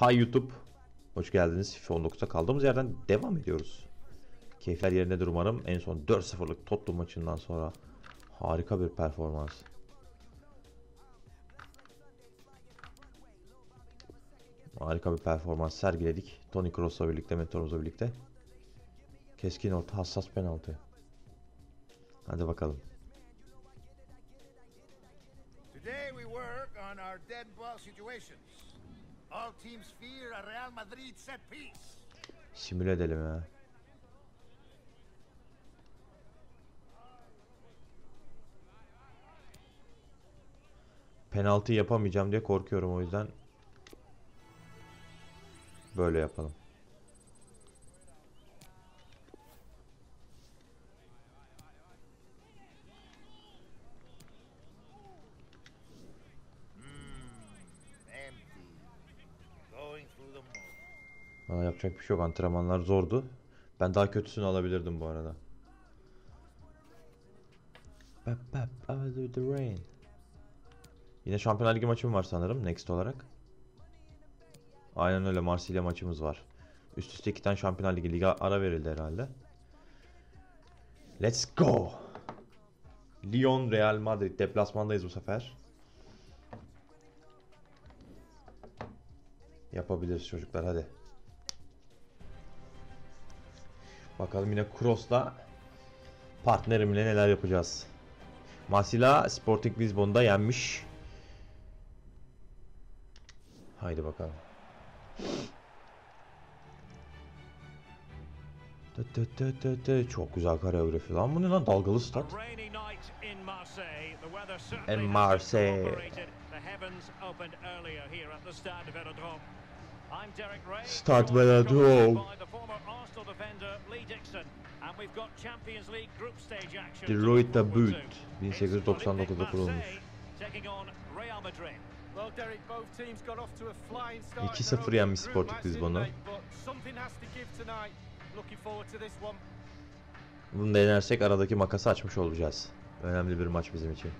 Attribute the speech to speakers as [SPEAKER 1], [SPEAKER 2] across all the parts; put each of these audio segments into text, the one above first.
[SPEAKER 1] Hi YouTube. Hoş geldiniz. FIFA 19'da kaldığımız yerden devam ediyoruz. Keyifler yerindedir umarım. En son 4-0'lık Tottenham maçından sonra harika bir performans. Harika bir performans sergiledik. Toni Kroos'la birlikte, mentorumuzla birlikte. Keskin orta, hassas penaltı. Hadi bakalım.
[SPEAKER 2] Today we work on our dead ball situations.
[SPEAKER 1] Simüle edelim ya. Penaltı yapamayacağım diye korkuyorum o yüzden. Böyle yapalım.
[SPEAKER 2] Empty. Going through the motion.
[SPEAKER 1] Aa, yapacak bir şey yok. Antrenmanlar zordu. Ben daha kötüsünü alabilirdim bu arada. Bap bap, the rain. Yine Şampiyonlar Ligi maçım var sanırım next olarak. Aynen öyle Marsilya maçımız var. Üst üste iki tane Şampiyonlar Ligi liga ara verildi herhalde. Let's go. Lyon Real Madrid deplasmandayız bu sefer. Yapabiliriz çocuklar hadi. Bakalım yine Cross'la partnerimle neler yapacağız. Masila Sporting Lisbon'da yenmiş. Haydi bakalım. Çok güzel koreografi lan bu ne lan dalgalı start.
[SPEAKER 3] İn Marseille. Stade Velodrome.
[SPEAKER 1] Tabut,
[SPEAKER 3] to.
[SPEAKER 1] 1899'da
[SPEAKER 3] It's Olympique
[SPEAKER 1] kurulmuş.
[SPEAKER 3] Marseille Taking on Real Madrid.
[SPEAKER 4] Well, Derek, both teams got off to a flying start. in
[SPEAKER 1] 2-0
[SPEAKER 4] their own
[SPEAKER 1] yenmiş Sporting
[SPEAKER 4] match, didn't
[SPEAKER 1] Lisbon'u.
[SPEAKER 4] they? But something has to give tonight. Looking forward to this one.
[SPEAKER 1] Bunu da yenersek aradaki makası açmış olacağız. Önemli bir maç bizim için.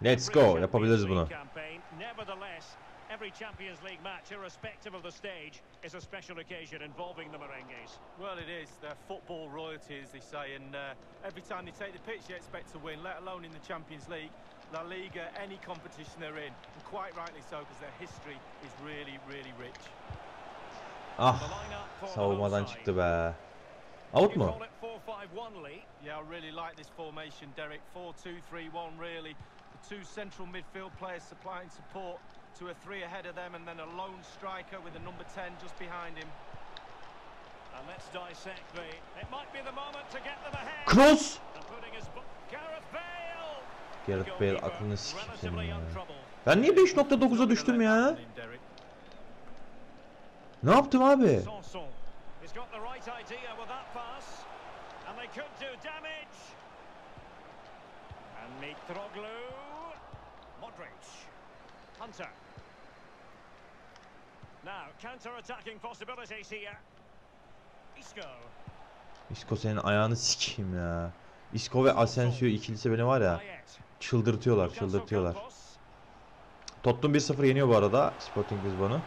[SPEAKER 1] Let's
[SPEAKER 3] every
[SPEAKER 1] go,
[SPEAKER 3] Champions
[SPEAKER 1] yapabiliriz
[SPEAKER 3] League
[SPEAKER 1] bunu.
[SPEAKER 3] campaign. Nevertheless, every Champions League match, irrespective of the stage, is a special occasion involving the Merengues.
[SPEAKER 4] Well, it is. They're football royalty, as they say, and uh, every time they take the pitch, they expect to win, let alone in the Champions League. La Liga, any competition they're in, and quite rightly so, because their history is really, really rich.
[SPEAKER 1] Ah
[SPEAKER 3] The lineup for the
[SPEAKER 1] savunmadan çıktı be. Out mu?
[SPEAKER 3] call it 4-5-1, Lee.
[SPEAKER 4] Yeah, I really like this formation, Derek. 4-2-3-1, really. The two central midfield players supplying support to a three ahead of them, and then a lone striker with a number 10 just behind him.
[SPEAKER 3] And let's dissect the... It might be the moment to get them ahead.
[SPEAKER 1] Cross!
[SPEAKER 3] Gareth Bale!
[SPEAKER 1] Gareth Bale aklını sikeyim ya. Ben niye 5.9'a düştüm ya? Ne yaptım abi?
[SPEAKER 3] Sanson. He's got the right idea with that pass. And they could do damage. And Mitroglou. Modric. Hunter. Now, counter-attacking possibilities here. Isco.
[SPEAKER 1] Isco senin ayağını sikeyim ya. Isco ve Asensio ikilisi beni var ya çıldırtıyorlar çıldırtıyorlar. Tottenham 1-0 yeniyor bu arada Sporting Lisbon'u.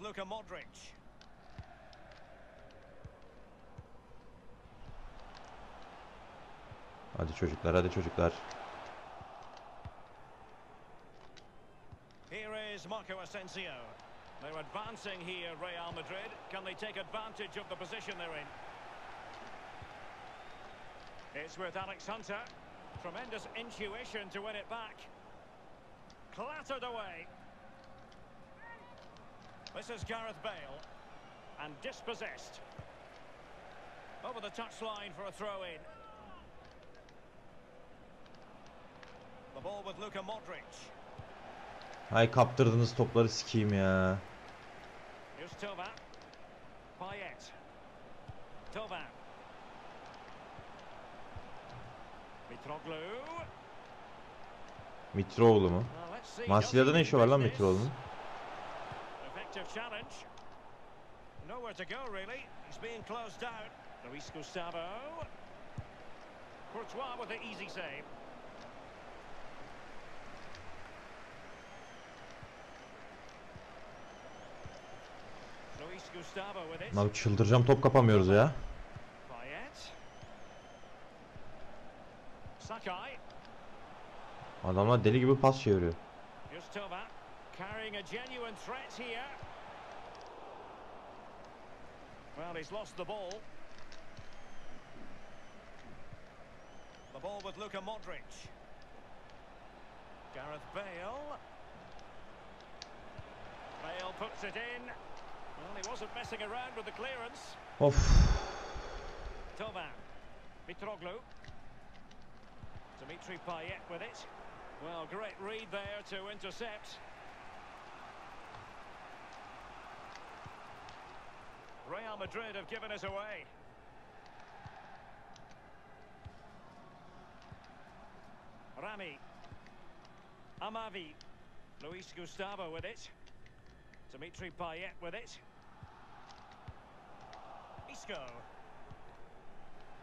[SPEAKER 3] With Luka Modric.
[SPEAKER 1] Hadi çocuklar hadi çocuklar.
[SPEAKER 3] Here is Marco Asensio. They're advancing here, Real Madrid. Can they take advantage of the position they're in? It's with Alex Hunter. Tremendous intuition to win it back. Clattered away. This is Gareth Bale. And dispossessed. Over the touchline for a throw-in. The ball with Luka Modric.
[SPEAKER 1] Hay kaptırdığınız topları sikeyim ya.
[SPEAKER 3] Here's Tovan. Payet. Tovan. Mitroglou.
[SPEAKER 1] Mitroğlu mu? Marsilya'da ne işi var lan? Mitroğlu'nun?
[SPEAKER 3] Effective challenge. Nowhere to go, really. He's being closed down. Luis Gustavo. Courtois with the easy save. Luis Gustavo with it.
[SPEAKER 1] Abi çıldıracağım top kapamıyoruz ya. Adamlar deli gibi pas çeviriyor.
[SPEAKER 3] Here's Tova. Carrying a genuine threat here. Well, he's lost the ball. The ball with Luka Modric. Gareth Bale. Bale puts it in. Well, he wasn't messing around with the clearance.
[SPEAKER 1] Of.
[SPEAKER 3] Tova. Mitroglou. Dimitri Payet with it. Well, great read there to intercept. Real Madrid have given it away. Rami. Amavi. Luis Gustavo with it. Dimitri Payet with it. Isco.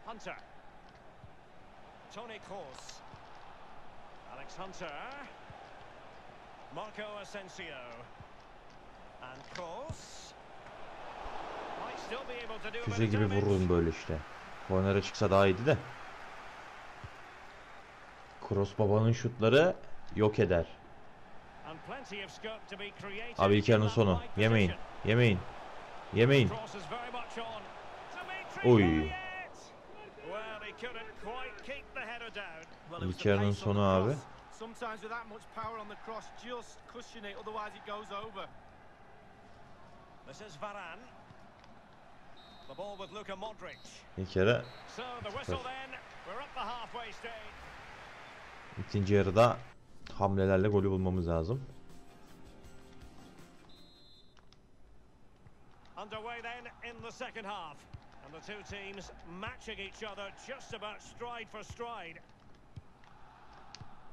[SPEAKER 3] Hunter. Tony Kroos. Alex Hunter. Marco Asensio. And Kroos.
[SPEAKER 1] Füze gibi vururum böyle işte. Kornere çıksa daha iyiydi de. Cross babanın şutları yok eder. Abi ilk yarının sonu. Yemeyin. Yemeyin. Yemeyin. Oy. İlk yarının sonu abi.
[SPEAKER 4] cross. Sometimes with that much power on the cross, just cushion it, otherwise it goes over.
[SPEAKER 3] This is Varane. The ball with Luka Modric.
[SPEAKER 1] İlk yarı
[SPEAKER 3] So the whistle then. We're up the halfway stage.
[SPEAKER 1] ikinci yarıda hamlelerle golü bulmamız lazım.
[SPEAKER 3] Underway then in the second half. And the two teams matching each other just about stride for stride.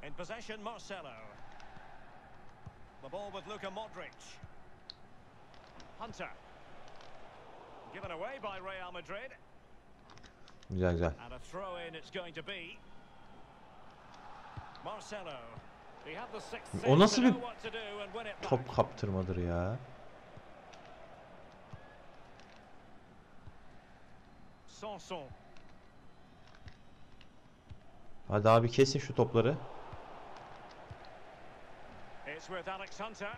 [SPEAKER 3] In possession, Marcelo. The ball with Luka Modric. Hunter.
[SPEAKER 1] Güzel güzel.
[SPEAKER 3] And a throw in it's going to be. Marcelo. He had the sixth
[SPEAKER 1] O nasıl bir. Top kaptırmadır ya.
[SPEAKER 3] Sanson.
[SPEAKER 1] Hadi abi kesin şu topları.
[SPEAKER 3] It's with Alex Hunter.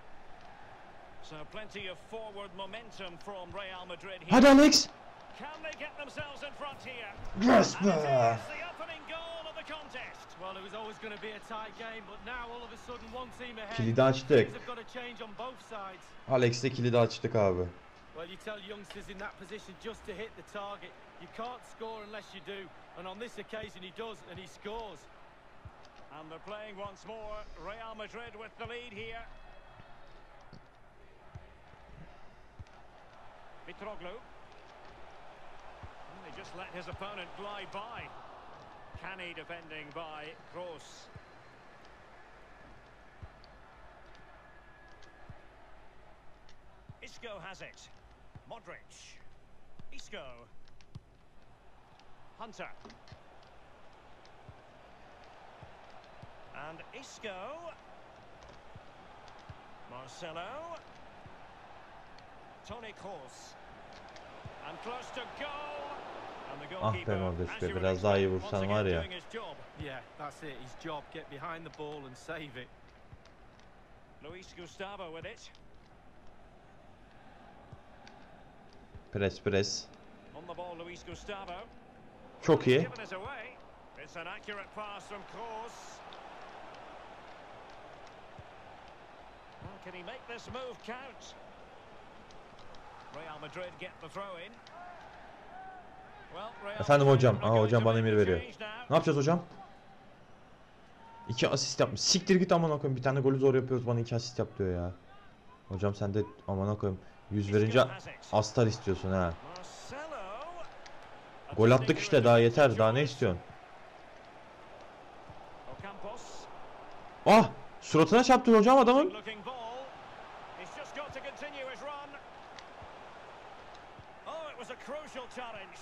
[SPEAKER 3] So plenty of forward momentum from Real Madrid here.
[SPEAKER 1] Hadi Alex.
[SPEAKER 3] Can they get themselves in front here?
[SPEAKER 1] Yes
[SPEAKER 3] And it the opening goal of the contest.
[SPEAKER 4] Well, it was always going to be a tight game, but now all of a sudden one team ahead.
[SPEAKER 1] Kilidi açtık.
[SPEAKER 4] Things have got to change on both sides.
[SPEAKER 1] Alex'le kilidi açtık abi.
[SPEAKER 4] Well, you tell youngsters in that position just to hit the target. You can't score unless you do, and on this occasion he does, and he scores.
[SPEAKER 3] And they're playing once more. Real Madrid with the lead here. Mitroglou. And they just let his opponent glide by. Canny defending by Kroos. Isco has it. Modric. Isco. Hunter. And Isco. Marcelo. Tony Kroos. And close to goal. And the
[SPEAKER 1] Ah be
[SPEAKER 3] goalkeeper,
[SPEAKER 1] Modric
[SPEAKER 3] as
[SPEAKER 1] be,
[SPEAKER 3] you would
[SPEAKER 1] biraz daha iyi
[SPEAKER 3] expect,
[SPEAKER 1] vursan
[SPEAKER 3] once
[SPEAKER 1] var
[SPEAKER 3] again
[SPEAKER 1] ya.
[SPEAKER 3] doing his job.
[SPEAKER 4] Yeah, that's it. His job: get behind the ball and save it.
[SPEAKER 3] Luis Gustavo with it.
[SPEAKER 1] Pres pres.
[SPEAKER 3] On the ball, Luis Gustavo.
[SPEAKER 1] Çok
[SPEAKER 3] He's
[SPEAKER 1] iyi.
[SPEAKER 3] given it away. It's an accurate pass from Kroos. Well, can he make this move count?
[SPEAKER 1] Efendim hocam.
[SPEAKER 3] going
[SPEAKER 1] hocam bana emir veriyor. Ne yapacağız hocam? İki asist yapmış. Siktir git amına koyayım. Bir tane golü zor yapıyoruz bana iki asist yap diyor ya. Hocam sen de amına koyayım. Yüz verince astar istiyorsun ha. Gol attık işte daha yeter. Daha ne istiyorsun? Ah! Suratına çarptı hocam adamın.
[SPEAKER 3] Crucial challenge.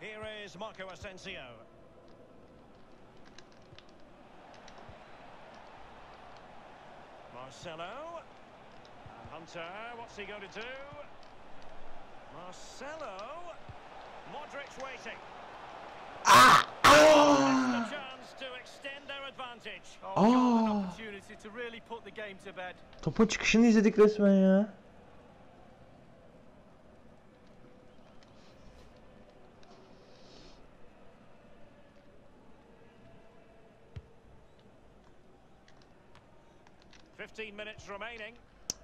[SPEAKER 3] Here is Marco Asensio. Marcelo. Hunter, what's he going to do? Marcelo. Modric waiting. The chance to extend their advantage.
[SPEAKER 4] Oh, golden
[SPEAKER 1] Ah.
[SPEAKER 4] opportunity to really put the game to bed.
[SPEAKER 1] Topun çıkışını izledik resmen ya.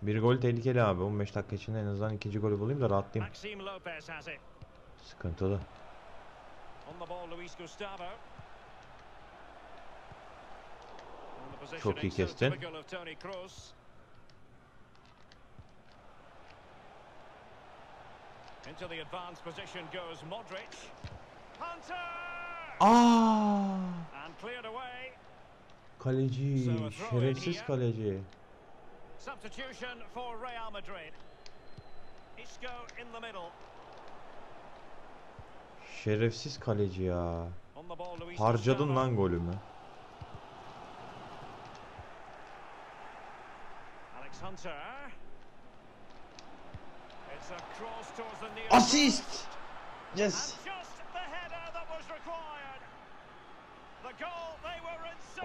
[SPEAKER 1] Bir gol tehlikeli abi. 15 dakika içinde en azından ikinci golü bulayım da rahatlayayım. Sıkıntılı.
[SPEAKER 3] On the ball, Luis Gustavo. And the
[SPEAKER 1] Çok iyi kestin.
[SPEAKER 3] typical of Toni Kroos. Into the advanced position goes Modric. Hunter!
[SPEAKER 1] Aa!
[SPEAKER 3] Away.
[SPEAKER 1] Kaleci, şerefsiz kaleci.
[SPEAKER 3] Substitution for Real Madrid. Isco in the middle.
[SPEAKER 1] Şerefsiz kaleci ya. Harcadın lan golümü. Asist! Yes.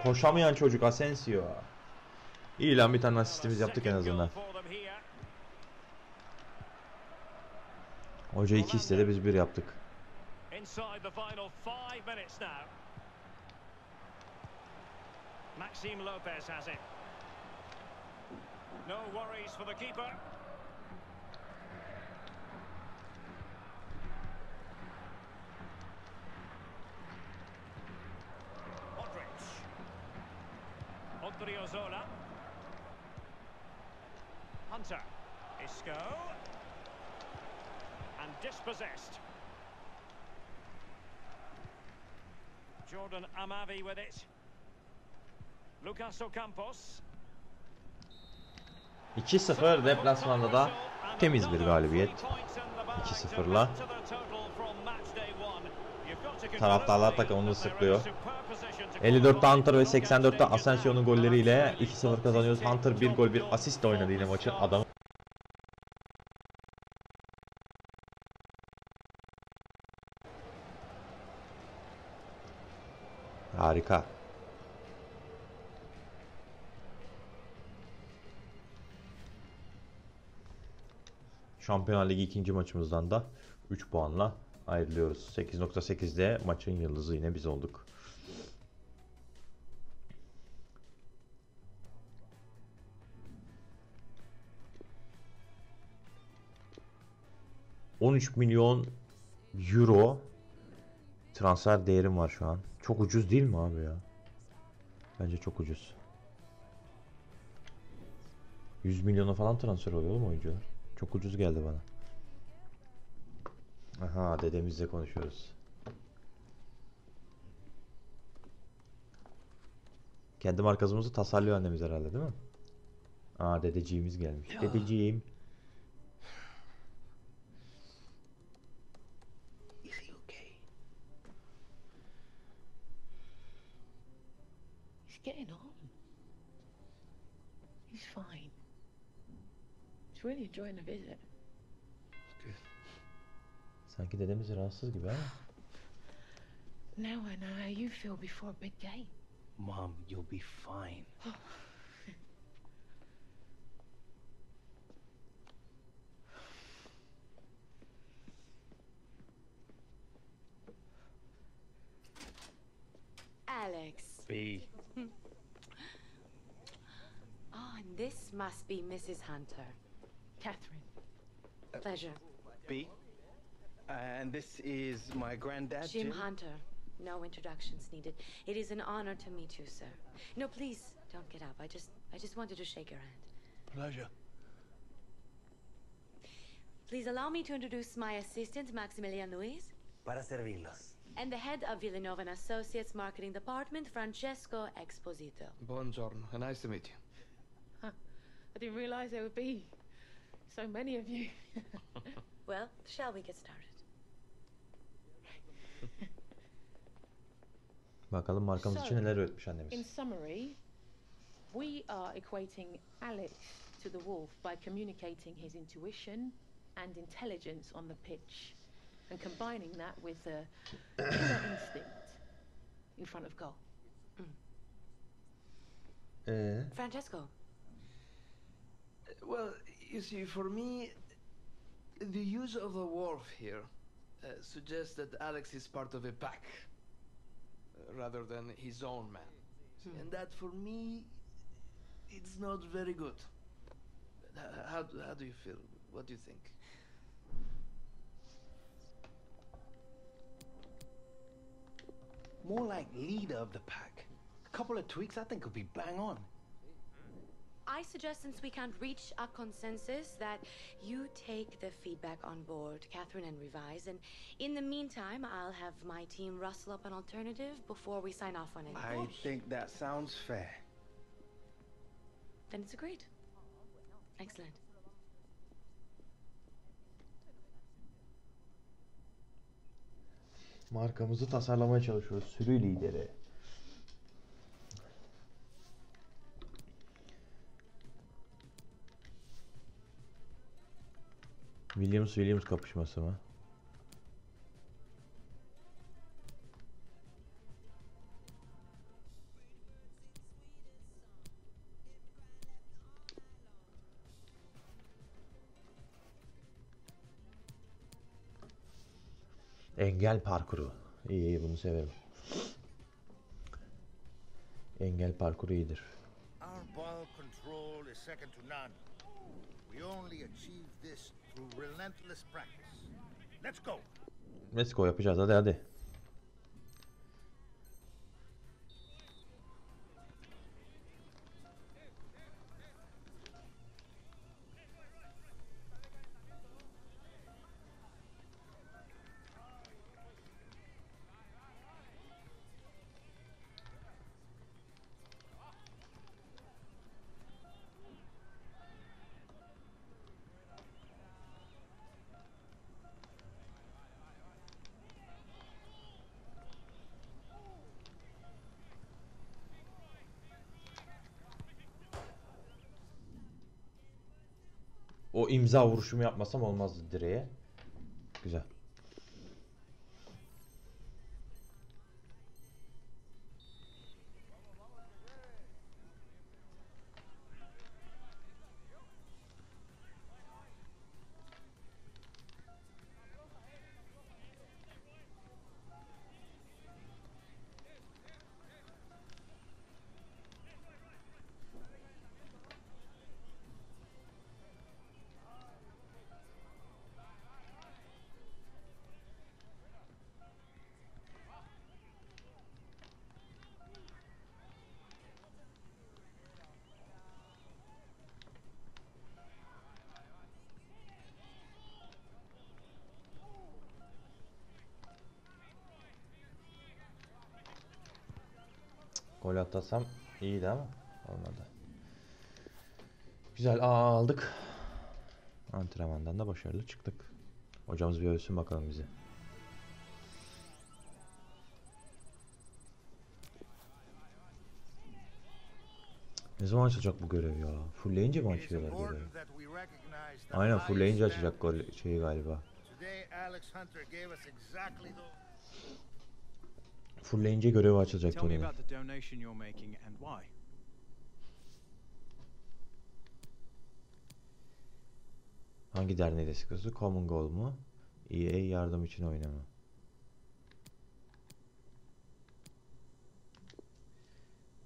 [SPEAKER 1] Koşamayan çocuk Asensio. İyi lan bir tane asistimiz yaptık en azından. Hoca iki istedi biz bir yaptık.
[SPEAKER 3] Maxime Lopez has it. No worries for the keeper. Modric. Odriozola. Hunter. Isco. And dispossessed. Jordan Amavi with it. Lucas Ocampos.
[SPEAKER 1] 2-0 deplasmanda da temiz bir galibiyet. 2-0'la. Taraftarlar takımını sıklıyor. 54'te Hunter ve 84'te Asensio'nun golleriyle 2-0 kazanıyoruz. Hunter bir gol bir asist oynadı yine maçın adamı. Harika. Şampiyonlar Ligi ikinci maçımızdan da 3 puanla ayrılıyoruz. 8.8'de maçın yıldızı yine biz olduk. ...13 milyon euro transfer değerim var şu an. Çok ucuz değil mi abi ya? Bence çok ucuz. 100 milyona falan transfer oluyor oğlum oyuncular. Çok ucuz geldi bana. Aha dedemizle konuşuyoruz. Kendi markasımızı tasarlıyor annemiz herhalde değil mi? Aa dedeciğimiz gelmiş. Dedeciğim.
[SPEAKER 5] He's really enjoying the visit.
[SPEAKER 1] Sanki dedemiz rahatsız gibi ama.
[SPEAKER 5] Now I know how you feel before a big game.
[SPEAKER 6] Mom, you'll be fine.
[SPEAKER 7] Alex.
[SPEAKER 6] B.
[SPEAKER 7] Oh, and this must be Mrs. Hunter.
[SPEAKER 5] Catherine.
[SPEAKER 7] Uh, Pleasure.
[SPEAKER 6] B. And this is my granddad,
[SPEAKER 7] Jim Hunter. No introductions needed. It is an honor to meet you, sir. No, please don't get up. I just, I just wanted to shake your hand.
[SPEAKER 6] Pleasure.
[SPEAKER 7] Please allow me to introduce my assistant, Maximilian Luis,
[SPEAKER 8] Para servirlos.
[SPEAKER 7] and the head of Villanova and Associates Marketing Department, Francesco Exposito.
[SPEAKER 9] Buongiorno, nice to meet you.
[SPEAKER 5] I didn't realize there would be so many of you.
[SPEAKER 7] Well, shall we get started?
[SPEAKER 1] Bakalım markamız için
[SPEAKER 5] So,
[SPEAKER 1] neler üretmiş
[SPEAKER 5] In summary, we are equating Alex to the wolf by communicating his intuition and intelligence on the pitch and combining that with the killer instinct in front of goal.
[SPEAKER 1] Ee, eh?
[SPEAKER 7] Francesco,
[SPEAKER 9] Well, you see, for me, the use of the wolf here uh, suggests that Alex is part of a pack uh, rather than his own man. See, And that, for me, it's not very good. H- How, how do you feel? What do you think?
[SPEAKER 6] More like leader of the pack. A couple of tweaks, I think, could be bang on.
[SPEAKER 7] I suggest since we can't reach a consensus that you take the feedback on board, Catherine, and revise. And in the meantime, I'll have my team rustle up an alternative before we sign off on it.
[SPEAKER 6] I
[SPEAKER 7] anything.
[SPEAKER 6] think that sounds fair.
[SPEAKER 7] Then it's agreed. Excellent.
[SPEAKER 1] markamızı tasarlamaya çalışıyoruz. Sürü lideri. Williams Williams kapışması mı? Engel parkuru. İyi iyi bunu severim. Engel parkuru iyidir.
[SPEAKER 2] Our ball control is second to none. We only achieve this. Let's go.
[SPEAKER 1] Let's go yapacağız hadi hadi. İmza vuruşumu yapmasam olmazdı direğe. Güzel. Gol atasam iyiydi ama olmadı. Güzel aldık. Antrenmandan da başarılı çıktık. Hocamız bir övsün bakalım bizi. Ne zaman açılacak bu görev ya? Fullleyince mi açıyorlar görevi? Aynen fullleyince açacak şeyi galiba. Fullleyince görevi açılacak
[SPEAKER 8] Tell me
[SPEAKER 1] Tony'nin.
[SPEAKER 8] about the donation you're making and why.
[SPEAKER 1] Hangi derneği destekliyorsun? Common Goal mu? EA yardım için oynama.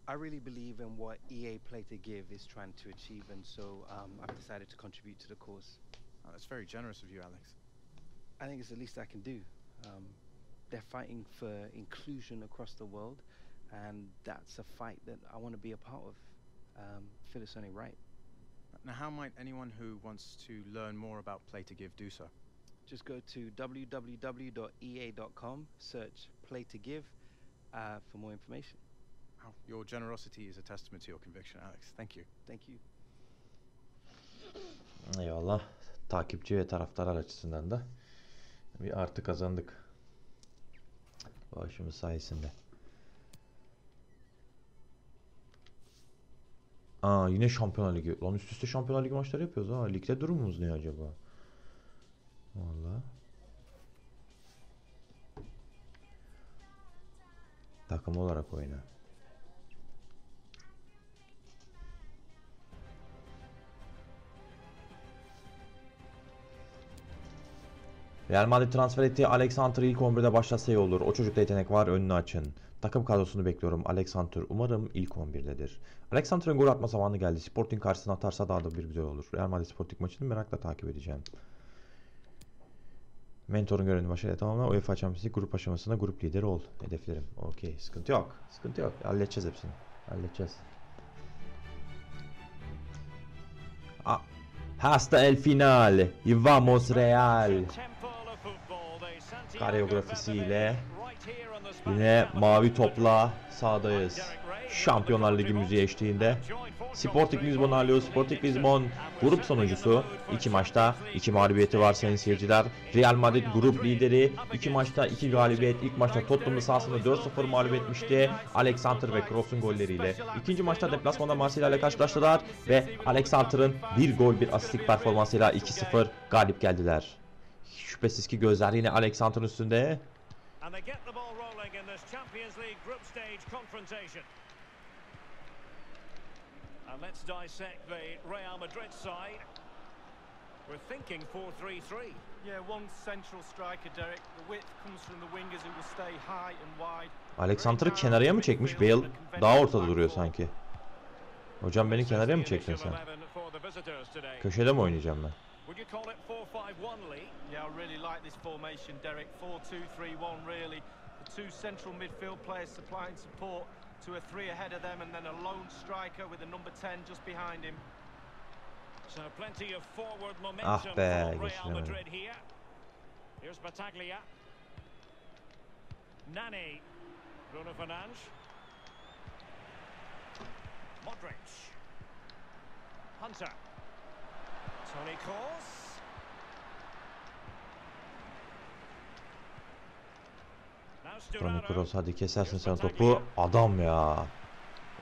[SPEAKER 6] I really believe in what EA Play to Give is trying to achieve, and so um, I've decided to contribute to the cause.
[SPEAKER 8] Oh, that's very generous of you, Alex.
[SPEAKER 6] I think it's the least I can do. Um, they're fighting for inclusion across the world, and that's a fight that I want to be a part of. Um, feel it's only right.
[SPEAKER 8] Now, how might anyone who wants to learn more about Play to Give do so?
[SPEAKER 6] Just go to www.ea.com, search Play to Give uh, for more information.
[SPEAKER 8] Wow, your generosity is a testament to your conviction, Alex. Thank you.
[SPEAKER 6] Thank you.
[SPEAKER 1] Eyvallah. Takipçi ve taraftarlar açısından da bir artı kazandık. Bağışımız sayesinde. Aa yine Şampiyonlar Ligi. Lan üst üste Şampiyonlar Ligi maçları yapıyoruz ha. Ligde durumumuz ne acaba? Vallahi. Takım olarak oyna. Real Madrid transfer ettiği Alexander ilk 11'de başlasa iyi olur. O çocukta yetenek var önünü açın. Takım kadrosunu bekliyorum. Alexander umarım ilk 11'dedir. Alexander'ın gol atma zamanı geldi. Sporting karşısına atarsa daha da bir güzel olur. Real Madrid Sporting maçını merakla takip edeceğim. Mentorun görevini başarıyla tamamla. UEFA Champions League grup aşamasında grup lideri ol. Hedeflerim. Okey. Sıkıntı yok. Sıkıntı yok. Halledeceğiz hepsini. Halledeceğiz. Ah. Hasta el final. Y vamos Real. Koreografisiyle yine mavi topla sahadayız. Şampiyonlar Ligi müziği eşliğinde. Sporting Lisbon alıyor. Sporting Lisbon grup sonuncusu. iki maçta iki mağlubiyeti var sayın seyirciler. Real Madrid grup lideri. iki maçta iki galibiyet. İlk maçta Tottenham'ı sahasında 4-0 mağlup etmişti. Alexander ve Kroos'un golleriyle. İkinci maçta deplasmanda Marsilya ile karşılaştılar ve Alexander'ın bir gol bir asistlik performansıyla 2-0 galip geldiler. Şüphesiz ki gözler yine Alexander'ın üstünde.
[SPEAKER 3] We're thinking 4-3-3.
[SPEAKER 4] Yeah, one central striker, Derek. The width comes from the wingers who will stay high and wide.
[SPEAKER 1] Alexander'ı kenarıya mı çekmiş? Bale daha ortada duruyor sanki. Hocam beni kenarıya mı çektin sen? Köşede mi oynayacağım ben?
[SPEAKER 3] Would you call it 4-5-1, Lee?
[SPEAKER 4] Yeah, I really like this formation, Derek. 4-2-3-1, really. The two central midfield players supplying support to a three ahead of them, and then a lone striker with a number 10 just behind him.
[SPEAKER 3] So plenty of forward
[SPEAKER 1] Ah
[SPEAKER 3] momentum
[SPEAKER 1] be,
[SPEAKER 3] for Real. Madrid here. Here's Bataglia. Nani. Bruno Fernandes. Modric. Hunter. Tony
[SPEAKER 1] Toni
[SPEAKER 3] Sturaro.
[SPEAKER 1] Kroos hadi kesersin sen topu. Adam ya.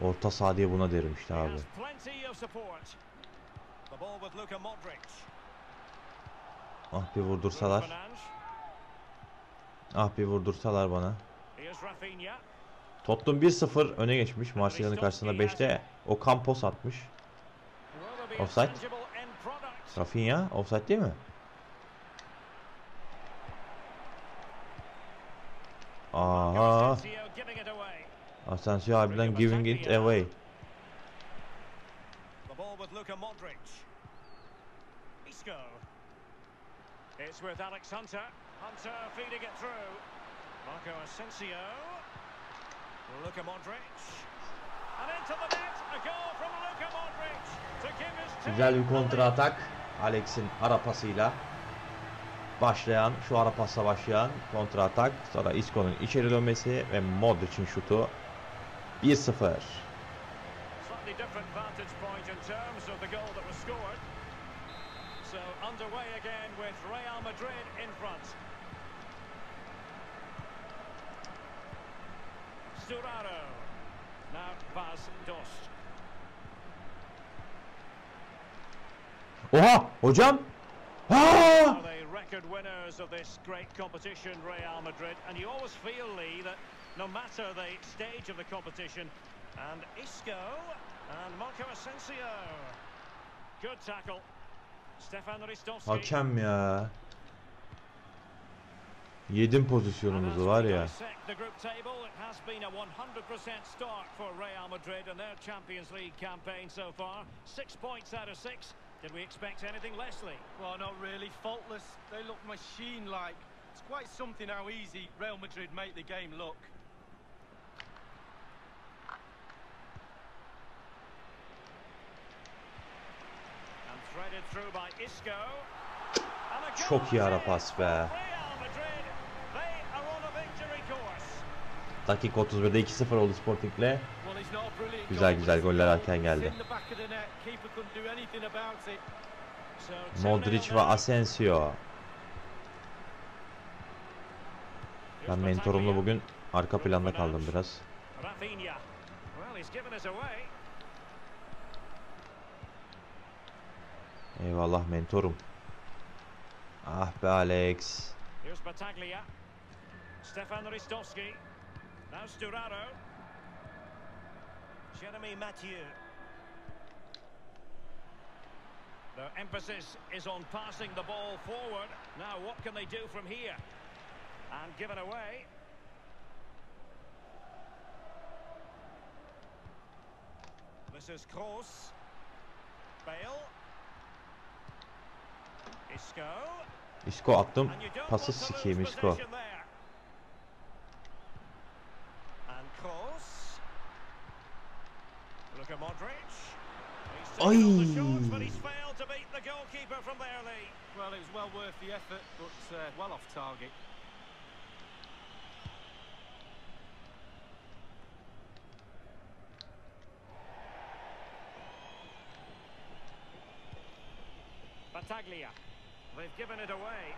[SPEAKER 1] Orta saha diye buna derim işte abi. Ah bir vurdursalar. Ah bir vurdursalar bana. Tottenham 1-0 öne geçmiş. Marsilya'nın karşısında 5'te Ocampos atmış. Offside. Rafinha offside değil mi? Aha.
[SPEAKER 3] Asensio
[SPEAKER 1] harbiden giving it away.
[SPEAKER 3] It's with Alex Hunter. Hunter feeding it through. Marco Asensio. Luka Modric.
[SPEAKER 1] Güzel bir kontra atak. Alex'in ara pasıyla başlayan, şu ara pasla başlayan kontra atak. Sonra Isco'nun içeri dönmesi ve Modric'in şutu 1-0.
[SPEAKER 3] Slightly different vantage point in terms of the goal that was scored. So underway again with Real Madrid in front. Sturaro. Now Bas Dost.
[SPEAKER 1] Oha! Hocam! Ha!
[SPEAKER 3] the record winners of this great competition, Real Madrid? And you always feel, Lee, that no matter the stage of the competition, and Isco and Marco Asensio. Good tackle. Stefan Ristovski.
[SPEAKER 1] Hakem ya. Yedim pozisyonumuzu var ya.
[SPEAKER 3] Dissect the group table. It has been a 100% start for Real Madrid in their Champions League campaign so far. Six points out of six. Did we expect anything less, Lee?
[SPEAKER 4] Well, not really. Faultless. They look machine-like. It's quite something how easy Real Madrid make the game look.
[SPEAKER 3] And threaded through by Isco. And a goal
[SPEAKER 1] Çok iyi ara pas be.
[SPEAKER 3] for Real Madrid. They are on a victory course.
[SPEAKER 1] Dakika 31'de 2-0 oldu Sporting'le. Güzel güzel goller erken geldi. Modric
[SPEAKER 3] 2-0
[SPEAKER 1] ve. Asensio. Ben mentorumla bugün arka planda kaldım biraz. Eyvallah mentorum. Ah be Alex.
[SPEAKER 3] Here's Battaglia. Stefan Ristovski. Now Sturaro. Jeremy Mathieu. The emphasis is on passing the ball forward. Now, what can they do from here? And given away. This is Kroos. Bale. Isco.
[SPEAKER 1] Isco attım.
[SPEAKER 3] And you
[SPEAKER 1] Pası
[SPEAKER 3] to
[SPEAKER 1] sikeyim Isco.
[SPEAKER 3] possession there. And Kroos. Look at Modric. He's taken the shots, but he's failed to beat the goalkeeper from there, Lee.
[SPEAKER 4] Well, it was well worth the effort, but uh, well off target.
[SPEAKER 3] Battaglia. They've given it away.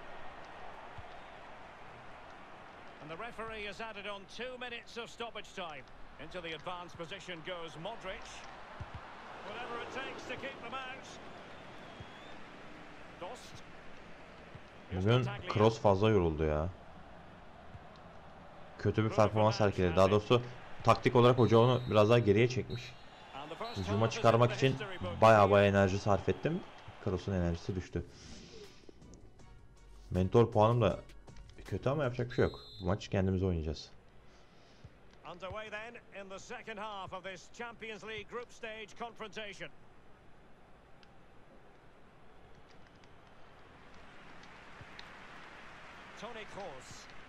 [SPEAKER 3] And the referee has added on two minutes of stoppage time. Into the advanced position goes Modric. Whatever it takes to keep them out. Dost.
[SPEAKER 1] Bugün. Kroos fazla yoruldu ya. Kötü bir performans sergiledi. Daha doğrusu taktik olarak hoca onu biraz daha geriye çekmiş. Hücuma çıkarmak için baya baya enerji sarf ettim. Kroos'un enerjisi düştü. Mentor puanım da kötü ama yapacak bir şey yok. Bu maç kendimiz oynayacağız.
[SPEAKER 3] Underway then in the second half of this Champions League group stage confrontation.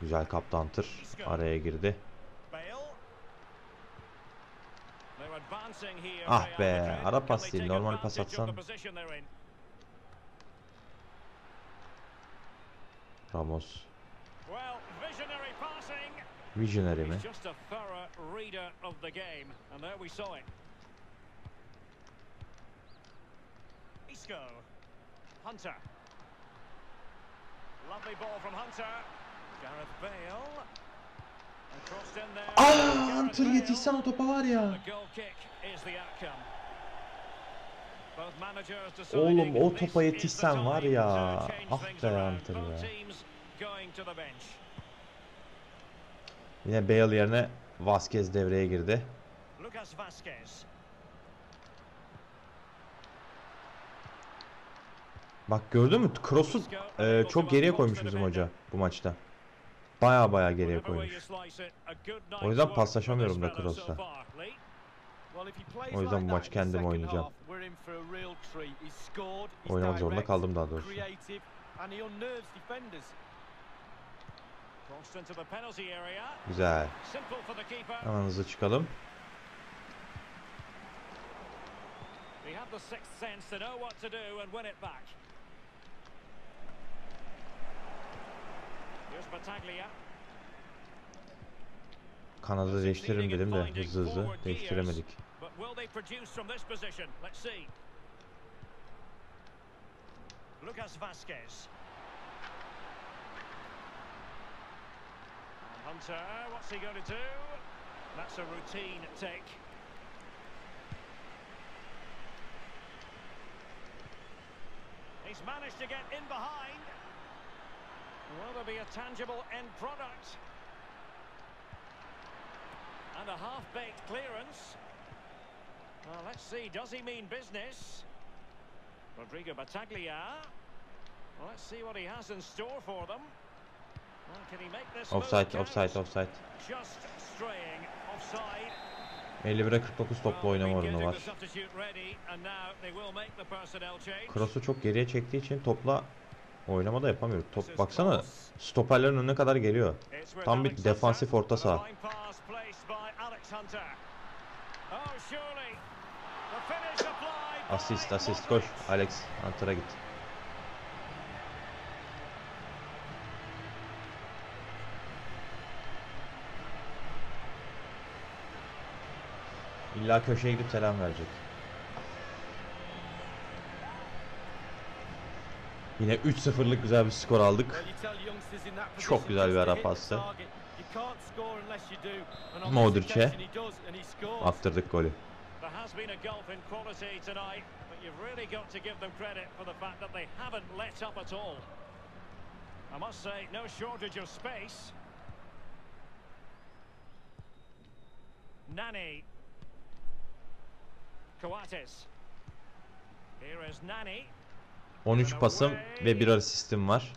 [SPEAKER 1] Güzel kaptan tır araya girdi. Ah be, ara pas değil, normal pas atsan. Ramos.
[SPEAKER 3] Visionary
[SPEAKER 1] mi?
[SPEAKER 3] Reader of the game, and there we saw it. Isco. Hunter. Lovely ball from Hunter. Gareth Bale. And crossed in there.
[SPEAKER 1] Aa,
[SPEAKER 3] Gareth
[SPEAKER 1] Hunter yetişsen o topa var ya. Oğlum, o topa yetişsen var ya. Ah be. Hunter ya. Yine Bale yerine Vasquez devreye girdi.
[SPEAKER 3] Lucas Vasquez.
[SPEAKER 1] Bak gördün mü? Kroos'u e, çok geriye koymuş bizim hoca bu maçta. Baya baya geriye koymuş. O yüzden paslaşamıyorum da
[SPEAKER 4] plays
[SPEAKER 1] O yüzden bu
[SPEAKER 4] the
[SPEAKER 1] kendim oynayacağım. Oynamak zorunda kaldım daha doğrusu.
[SPEAKER 4] creative, and he unnerves defenders.
[SPEAKER 3] Crossed into the penalty area.
[SPEAKER 1] Güzel. Hemen hızlı çıkalım.
[SPEAKER 3] They have the sixth sense to know what to do and win it back. Here's Battaglia.
[SPEAKER 1] Kanadı değiştiririm dedim de hızlı hızlı değiştiremedik.
[SPEAKER 3] But will Hunter, what's he going to do? That's a routine take. He's managed to get in behind. Will there be a tangible end product? And a half-baked clearance. Well, let's see. Does he mean business? Rodrigo Battaglia. Well, let's see what he has in store for them.
[SPEAKER 1] Offside, offside, offside.
[SPEAKER 3] Just straying offside.
[SPEAKER 1] 51'e 49 topla
[SPEAKER 3] Well,
[SPEAKER 1] oynama oranı var. Kroos'u çok geriye çektiği için topla oynama da yapamıyor. Top baksana stoperlerin önüne kadar geliyor. Tam bir defansif orta saha.
[SPEAKER 3] Hunter. Oh,
[SPEAKER 1] Asist, asist, koş. Alex Hunter'a git. İlla köşeye gidip selam verecek. Yine 3-0'lık güzel bir skor aldık. Çok güzel bir ara pastı. Modric'e attırdık golü.
[SPEAKER 3] Nani.
[SPEAKER 1] 13 pasım ve bir asistim var.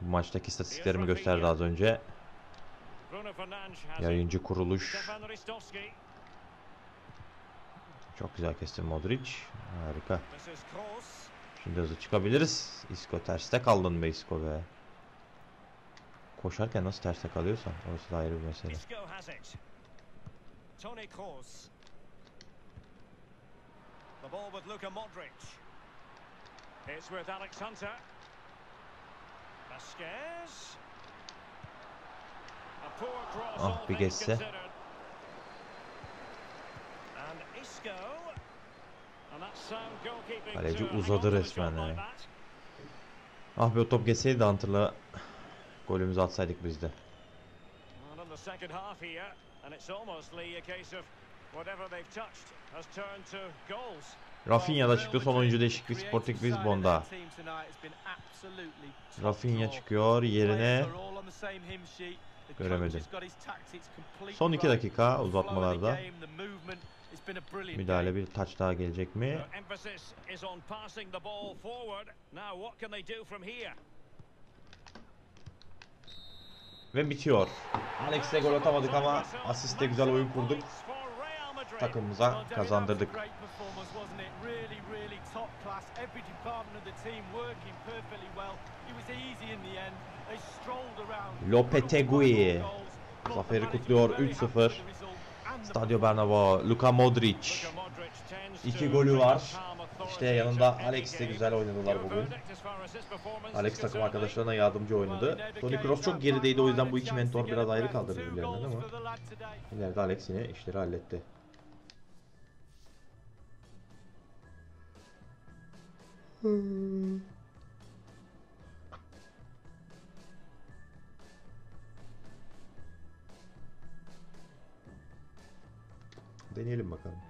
[SPEAKER 1] Bu maçtaki istatistiklerimi gösterdi az önce. Yayıncı kuruluş. Çok güzel kesti Modric. Harika. Şimdi hızlı çıkabiliriz. Isco terste kaldın be Isco be. Koşarken nasıl terste kalıyorsan orası da ayrı bir mesele.
[SPEAKER 3] Toni Kroos. The ball with Luka Modric. It's with Alex Hunter. Vasquez. A poor cross,
[SPEAKER 1] Ah, bir geçse.
[SPEAKER 3] And Isco.
[SPEAKER 1] Kaleci uzadı resmen
[SPEAKER 3] shot like
[SPEAKER 1] ya.
[SPEAKER 3] that.
[SPEAKER 1] Ah be o top geçseydi Hunter'la golümüzü atsaydık biz de.
[SPEAKER 3] And it's almost Lee a case of whatever they've touched has turned to goals.
[SPEAKER 1] Rafinha da çıktı son oyuncu değişikliği. Sporting Lisbon'da. Rafinha çıkıyor. Yerine göremedim. Son iki dakika uzatmalarda. müdahale bir taç daha gelecek mi?
[SPEAKER 3] The emphasis is on passing the ball forward. Now what can they do from here?
[SPEAKER 1] Ve bitiyor. Alex'e gol atamadık ama asiste güzel oyun kurduk. Takımımıza kazandırdık. Lopetegui zaferi kutluyor 3-0. Stadio Bernabéu, Luka Modric. İki golü var. İşte yanında Alex de güzel oynadılar bugün. Alex takım arkadaşlarına yardımcı oynadı. Toni Kroos çok gerideydi o yüzden bu iki mentor biraz ayrı kaldı birbirlerinden ama ileride Alex yine işleri halletti. Deneyelim bakalım.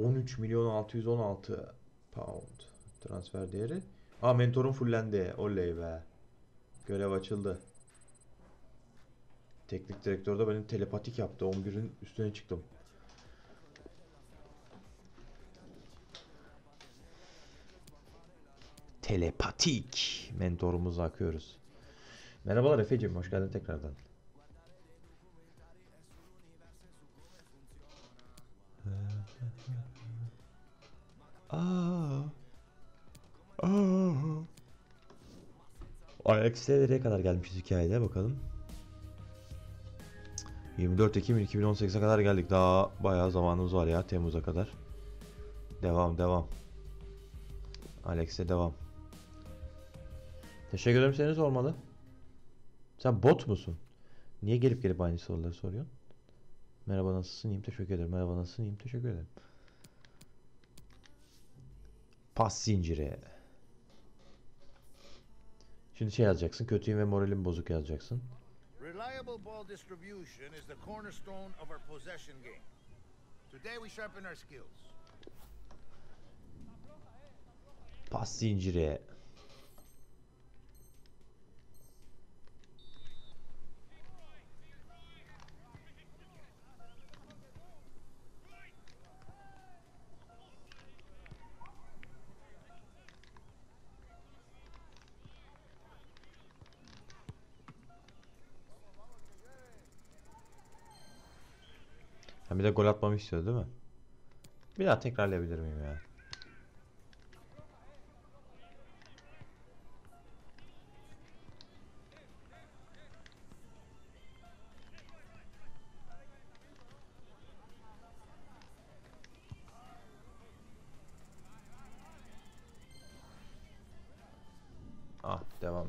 [SPEAKER 1] ...13 milyon 616 pound transfer değeri. Aa mentorum fullendi. Oley be. Görev açıldı. Teknik direktör de benim telepatik yaptı. 11'in üstüne çıktım. Telepatik mentorumuza akıyoruz. Merhabalar Efe'cim hoş geldin tekrardan. Aa. Aa. Nereye kadar gelmişiz hikayede bakalım. 24 Ekim 2018'e kadar geldik. Daha bayağı zamanımız var ya Temmuz'a kadar. Devam devam. Alex'e devam. Teşekkür ederim seni sormalı. Sen bot musun? Niye gelip gelip aynı soruları soruyorsun? Merhaba nasılsın? İyiyim teşekkür ederim. Merhaba nasılsın? İyiyim teşekkür ederim. Pas zinciri. Şimdi şey yazacaksın. Kötüyüm ve moralim bozuk yazacaksın.
[SPEAKER 2] Reliable ball distribution is the cornerstone of our possession game. Today we sharpen our skills.
[SPEAKER 1] Pas zinciri. Ha bir de gol atmamı istiyor değil mi? Bir daha tekrarlayabilir miyim ya? Ah devam.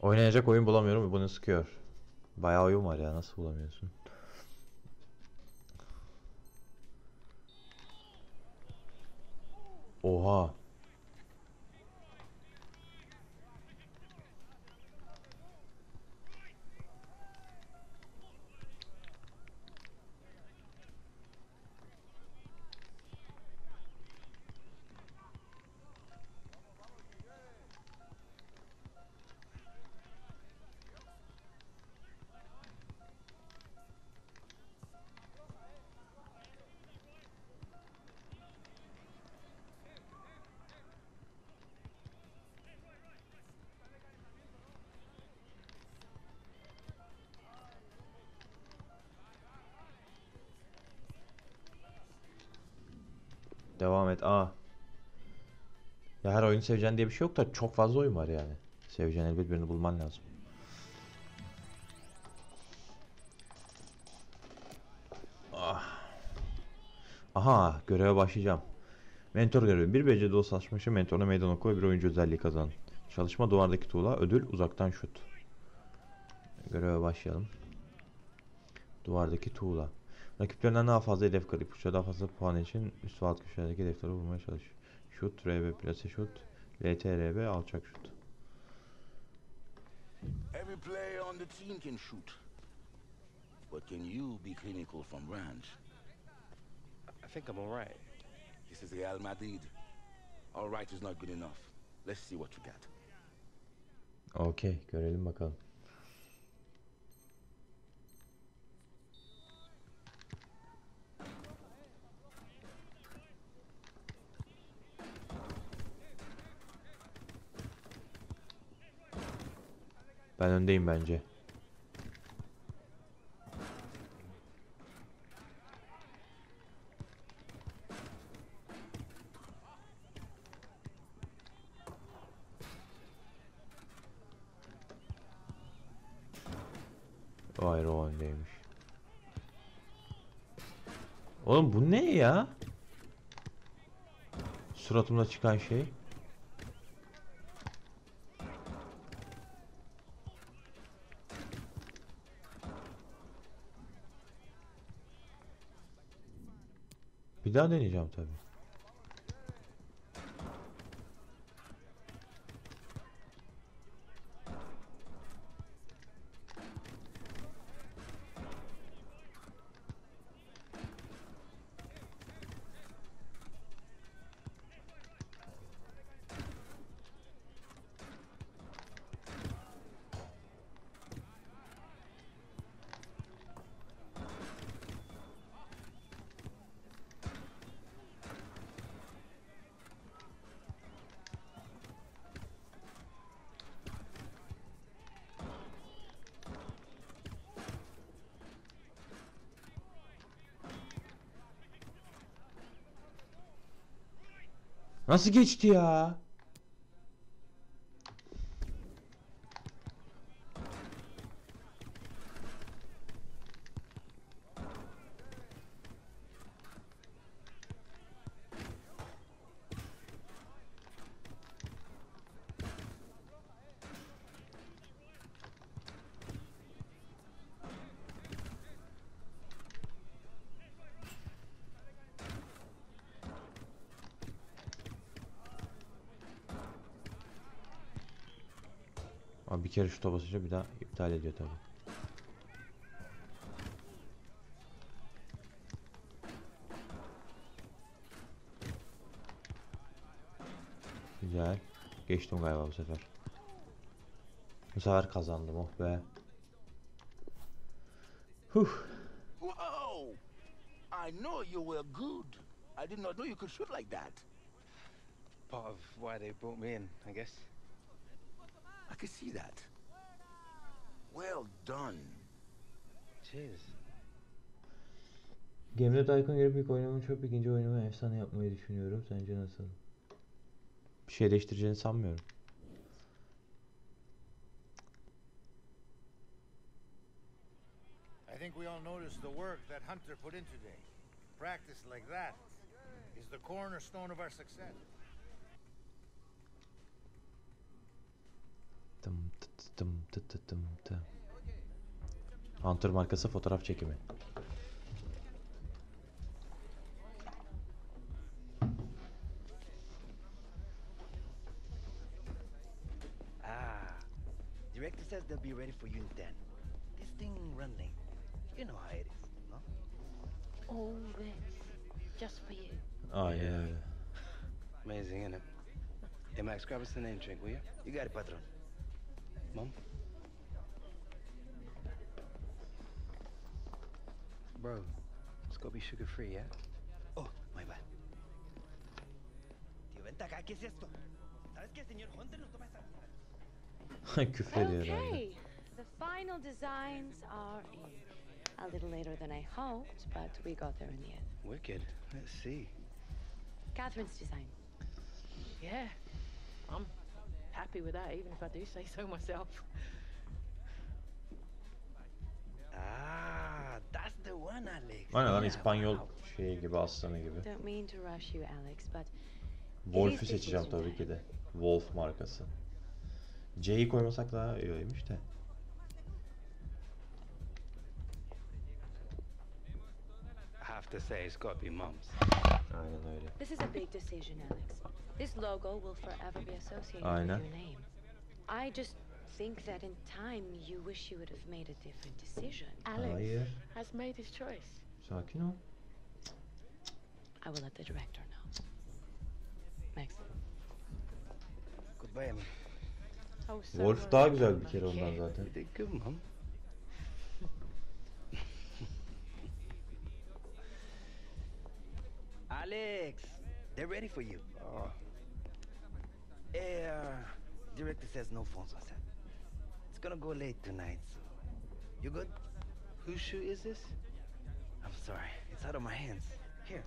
[SPEAKER 1] Oynayacak oyun bulamıyorum bunu sıkıyor. Bayağı oyun var ya nasıl bulamıyorsun? Seveceksin diye bir şey yok da çok fazla oyun var yani. Seveceğin elbet birini bulman lazım. Ah. Aha göreve başlayacağım. Mentor görevi. Bir beceride dostlaşmışı mentoruna meydan oku ve bir oyuncu özelliği kazan. Çalışma duvardaki tuğla. Ödül uzaktan şut. Göreve başlayalım. Duvardaki tuğla. Rakiplerinden daha fazla hedef kır. İpuçları daha fazla puan için üst ve alt köşelerdeki hedefleri vurmaya çalış. Şut, RB, plase şut, LTRB, alçak şut.
[SPEAKER 10] Every player on the team can shoot. But can you be clinical from range?
[SPEAKER 6] I think I'm all right.
[SPEAKER 10] This is Real Madrid. All right is not good enough. Let's see what you got.
[SPEAKER 1] Okey, görelim bakalım. Ben öndeyim bence. Hayır o öndeymiş. Oğlum bu ne ya? Suratımda çıkan şey. Daha deneyeceğim tabii. Nasıl geçti ya? Abi bir kere şuta basınca bir daha iptal ediyor tabii. Güzel. Geçtim galiba bu sefer. Bu sefer kazandım oh be. Huh.
[SPEAKER 10] Whoa! I know you were good. I did not know you could shoot like that.
[SPEAKER 6] Part of why they brought me in, I guess.
[SPEAKER 10] I could see that. Well done.
[SPEAKER 6] Cheers.
[SPEAKER 1] Gemide Tycoon gelip ilk oyunumu çok ikinci oyunumu efsane yapmayı düşünüyorum. Sence nasıl? Bir şey değiştireceğini sanmıyorum.
[SPEAKER 2] I think we all noticed the work that Hunter put in today. Practice like that is the cornerstone of our success.
[SPEAKER 1] Dım tıt tıtım tı. Hunter markası fotoğraf çekimi.
[SPEAKER 11] Ah, director says they'll be ready for you in 10. This thing run late. You know how it is, no?
[SPEAKER 5] All this just for you.
[SPEAKER 1] Aynen öyle.
[SPEAKER 6] Amazing, isn't it? Hey, Max, grab us the name drink, will you?
[SPEAKER 11] You got it, patron.
[SPEAKER 6] Mom? Bro, it's gotta be sugar free, yeah?
[SPEAKER 11] Oh, my bad. Tío, vente acá, ¿qué es esto? ¿Sabes que señor Hunter nos toma esa?
[SPEAKER 1] Küfür ediyor herhalde.
[SPEAKER 7] Okay, the final designs are in. A little later than I hoped, but we got there in the end.
[SPEAKER 6] Wicked. Let's see.
[SPEAKER 7] Catherine's design.
[SPEAKER 5] Yeah, I'm happy with that, even if I do say so myself.
[SPEAKER 11] Ah, that's the one, Alex.
[SPEAKER 1] Aynen lan İspanyol şeyi gibi aslanı gibi.
[SPEAKER 7] Don't mean to rush you, Alex, but
[SPEAKER 1] Wolf'u seçeceğim tabii ki de. Wolf markası. C'yi koymasak daha iyiymiş de.
[SPEAKER 6] I have to say, it's gotta be Mom's.
[SPEAKER 1] Aynen öyle.
[SPEAKER 7] this is a big decision, Alex. This logo will forever be associated
[SPEAKER 1] Aynen.
[SPEAKER 7] with your name. I just think that in time you wish you would have made a different decision.
[SPEAKER 5] Alex
[SPEAKER 1] Hayır.
[SPEAKER 5] has made his choice.
[SPEAKER 1] Sakin ol.
[SPEAKER 7] I will let the director know. Max.
[SPEAKER 11] Goodbye,
[SPEAKER 5] so
[SPEAKER 1] Wolf daha güzel bir kere ondan zaten.
[SPEAKER 6] Good, Mom.
[SPEAKER 11] Alex, they're ready for you.
[SPEAKER 6] Oh,
[SPEAKER 11] Eh, uh, director says no phones on set. It's gonna go late tonight, so you good?
[SPEAKER 6] whose shoe is this?
[SPEAKER 11] I'm sorry, it's out of my hands. Here,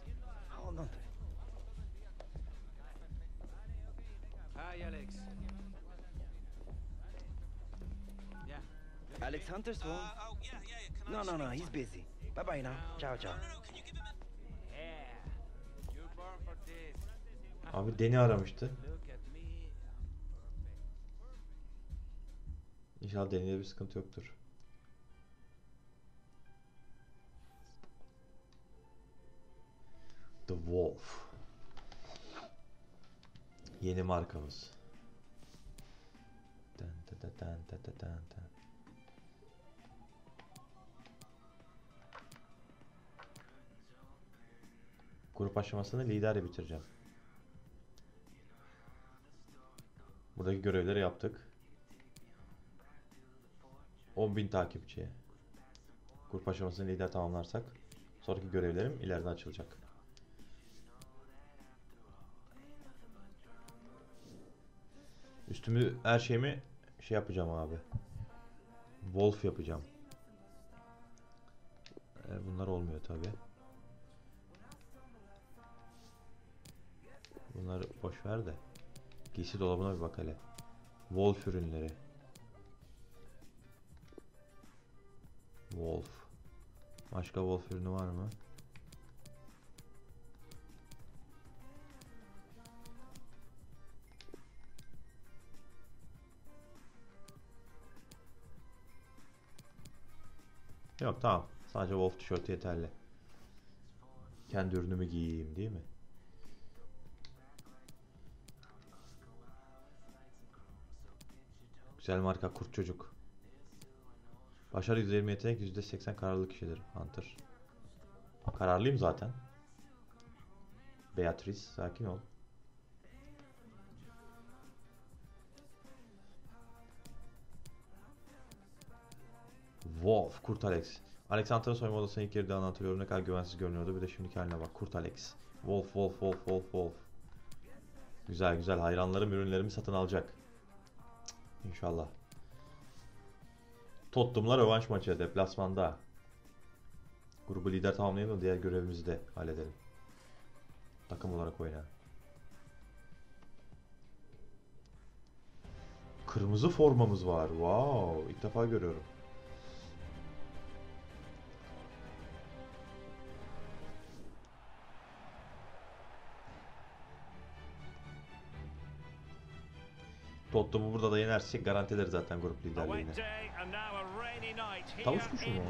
[SPEAKER 11] hold on to it.
[SPEAKER 4] Hi, Alex. Yeah.
[SPEAKER 11] Alex Hunter's phone.
[SPEAKER 4] oh, yeah, yeah, yeah. Can
[SPEAKER 11] No, no, no, he's busy. Bye bye now. Ciao, ciao.
[SPEAKER 4] can you give
[SPEAKER 1] Abi Deni aramıştı. İnşallah Deni'de bir sıkıntı yoktur. The Wolf. Yeni markamız. Dı dı dın dı dı dın dın. Grup aşamasını liderle bitireceğim. Buradaki görevleri yaptık. 10.000 takipçiye. Grup aşamasını lider tamamlarsak sonraki görevlerim ileride açılacak. Üstümü her şeyimi şey yapacağım abi. Wolf yapacağım. E, bunlar olmuyor tabi. Bunları boş ver de. Giysi dolabına bir bak hele. Wolf ürünleri. Wolf. Başka Wolf ürünü var mı? Yok tamam. Sadece Wolf tişörtü yeterli. Kendi ürünümü giyeyim değil mi? Güzel marka kurt çocuk. Başarı %20 yetenek %80 kararlılık kişidir Hunter. Kararlıyım zaten. Beatrice sakin ol. Wolf, Kurt Alex. Alex Hunter'ın soyunma odasına ilk girdiği hatırlıyorum. Ne kadar güvensiz görünüyordu. Bir de şimdiki haline bak. Kurt Alex. Wolf, Wolf, Wolf, Wolf, Wolf. Güzel güzel. Hayranlarım ürünlerimi satın alacak. İnşallah. Tottenham'la rövanş maçı deplasmanda. Grubu lider tamamlayalım diğer görevimizi de halledelim. Takım olarak oyna. Kırmızı formamız var. Wow, ilk defa görüyorum. Tottenham'ı burada da yenersek garantileri zaten grup liderliğini. Tavus kuşu mu.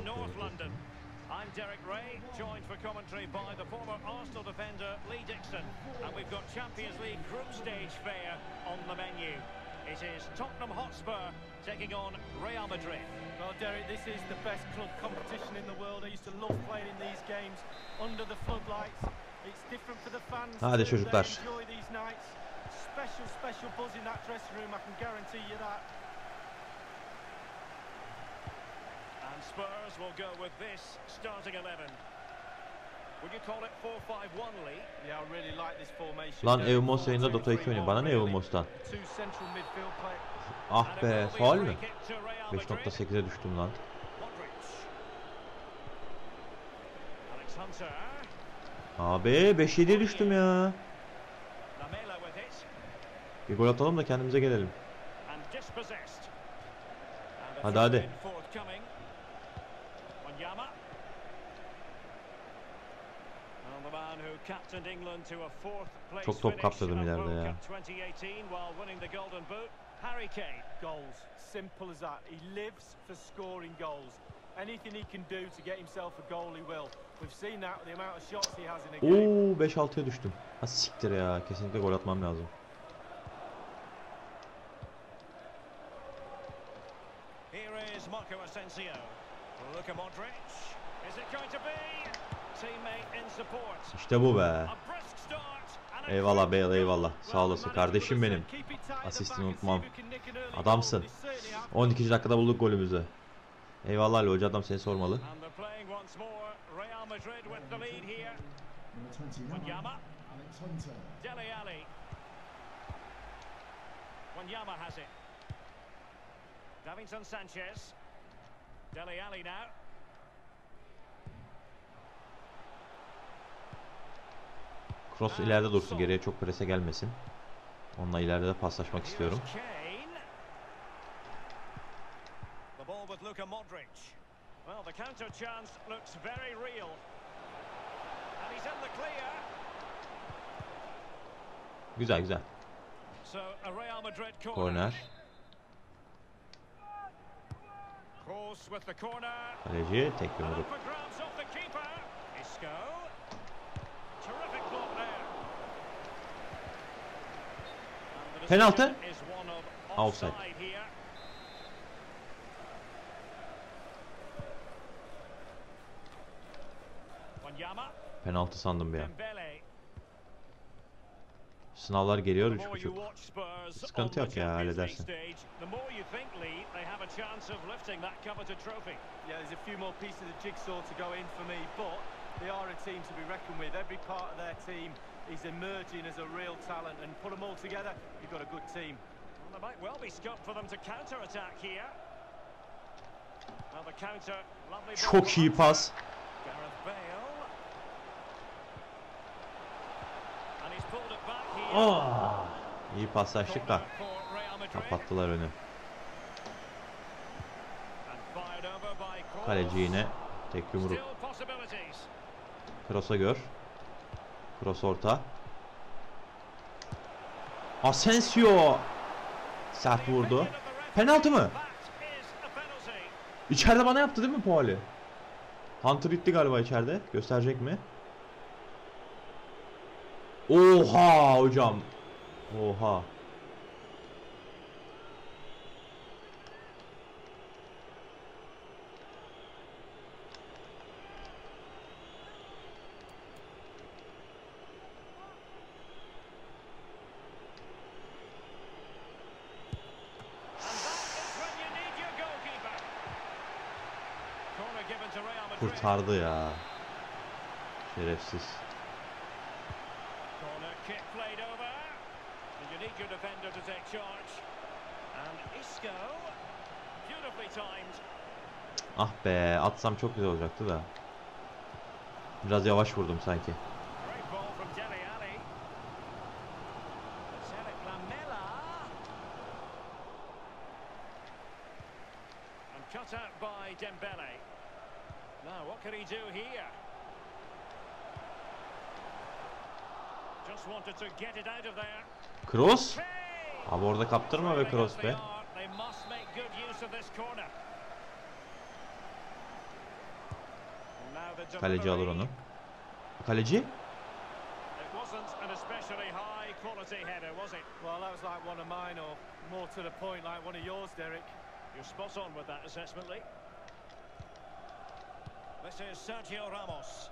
[SPEAKER 3] I'm Derek Ray, joined for commentary by the former Arsenal defender Lee Dixon, and we've got Champions League group stage fare on the menu. It is Tottenham Hotspur taking on Real Madrid.
[SPEAKER 4] Well, Derek, this is the best club competition in the world. I used to love playing in these games under the floodlights. It's different for the fans.
[SPEAKER 1] Hadi çocuklar.
[SPEAKER 4] They enjoy these nights. Special, special buzz in that dressing room. I can guarantee you that.
[SPEAKER 3] And Spurs will go with this starting 11. Would you call it 4-5-1, Lee?
[SPEAKER 4] Yeah, I really like this formation.
[SPEAKER 1] Lan. Evmos yayında Dota 2
[SPEAKER 4] 4-2-3-1
[SPEAKER 1] oynuyor. Bana ne. Evmos'tan? Ah be faul mü?
[SPEAKER 3] kick to Real Madrid.
[SPEAKER 1] 5.8'e düştüm lan. Abi 5-7'ye düştüm ya. Bir gol atalım da kendimize gelelim. Hadi, hadi. Çok top kaptırdım ileride ya.
[SPEAKER 3] Cup 2018 while winning the Golden Boot. Harry Kane.
[SPEAKER 4] Goals. Simple as that. He lives for scoring goals. Anything he can do to get himself a goal, he will. We've seen that with the amount of shots he has in a game.
[SPEAKER 1] Oo 5-6'ya düştüm. Ha siktir ya. Kesinlikle gol atmam lazım.
[SPEAKER 3] Here is Marco Asensio. Luka Modric. Is it going to be? Teammate in support.
[SPEAKER 1] İşte bu be. Eyvallah Bale eyvallah. Sağ olasın kardeşim benim. Asistini unutmam. Adamsın. 12. dakikada bulduk golümüzü. Eyvallah Ali Hoca adam seni sormalı.
[SPEAKER 3] Davinson Sanchez. Dele Alli now.
[SPEAKER 1] Cross ileride dursun geriye çok prese gelmesin. Onunla ileride de paslaşmak istiyorum.
[SPEAKER 3] is Kane. The there. And the
[SPEAKER 1] Penaltı. Offside. Penaltı sandım bir an. Sınavlar geliyor
[SPEAKER 3] The more you
[SPEAKER 1] 3.5.
[SPEAKER 3] watch Spurs
[SPEAKER 1] Sıkıntı yok ya, halledersin.
[SPEAKER 3] they
[SPEAKER 4] are a team to be reckoned with. Every part of their team is emerging as a real talent, and put them all together, you've got a good team.
[SPEAKER 3] Well, there might well be scope for them to counter-attack here. Now the counter, lovely
[SPEAKER 1] Çok iyi pas.
[SPEAKER 3] Gareth Bale. And he's pulled it back here.
[SPEAKER 1] Aa, iyi paslaştık da kapattılar önü.
[SPEAKER 3] Kroos.
[SPEAKER 1] Kaleci yine tek yumruk. Cross'a gör. Cross orta. Asensio. Sert vurdu. Penaltı mı? İçeride bana yaptı değil mi Pauli? Hunter itti galiba içeride. Gösterecek mi? Oha hocam. Oha.
[SPEAKER 3] And that is when you need your goalkeeper. Corner given to Real Madrid.
[SPEAKER 1] Kurtardı ya. Şerefsiz.
[SPEAKER 3] Kick played over. And you need your defender to take charge. And Isco. Beautifully timed.
[SPEAKER 1] Ah be atsam çok güzel olacaktı da. Biraz yavaş vurdum sanki.
[SPEAKER 3] Great ball from Dele Alli. It's Eric Lamela. And cut out by Dembele. Now, what can he do here? Just wanted to get it out of there.
[SPEAKER 1] Cross. Abi orada kaptırma be cross be. Kaleci alır onu. Kaleci?
[SPEAKER 3] It wasn't an especially high quality header, was it?
[SPEAKER 4] Well, that was like one of mine, or more to the point, like one of yours, Derek.
[SPEAKER 3] You're spot on with that assessment, Lee. This is Sergio Ramos.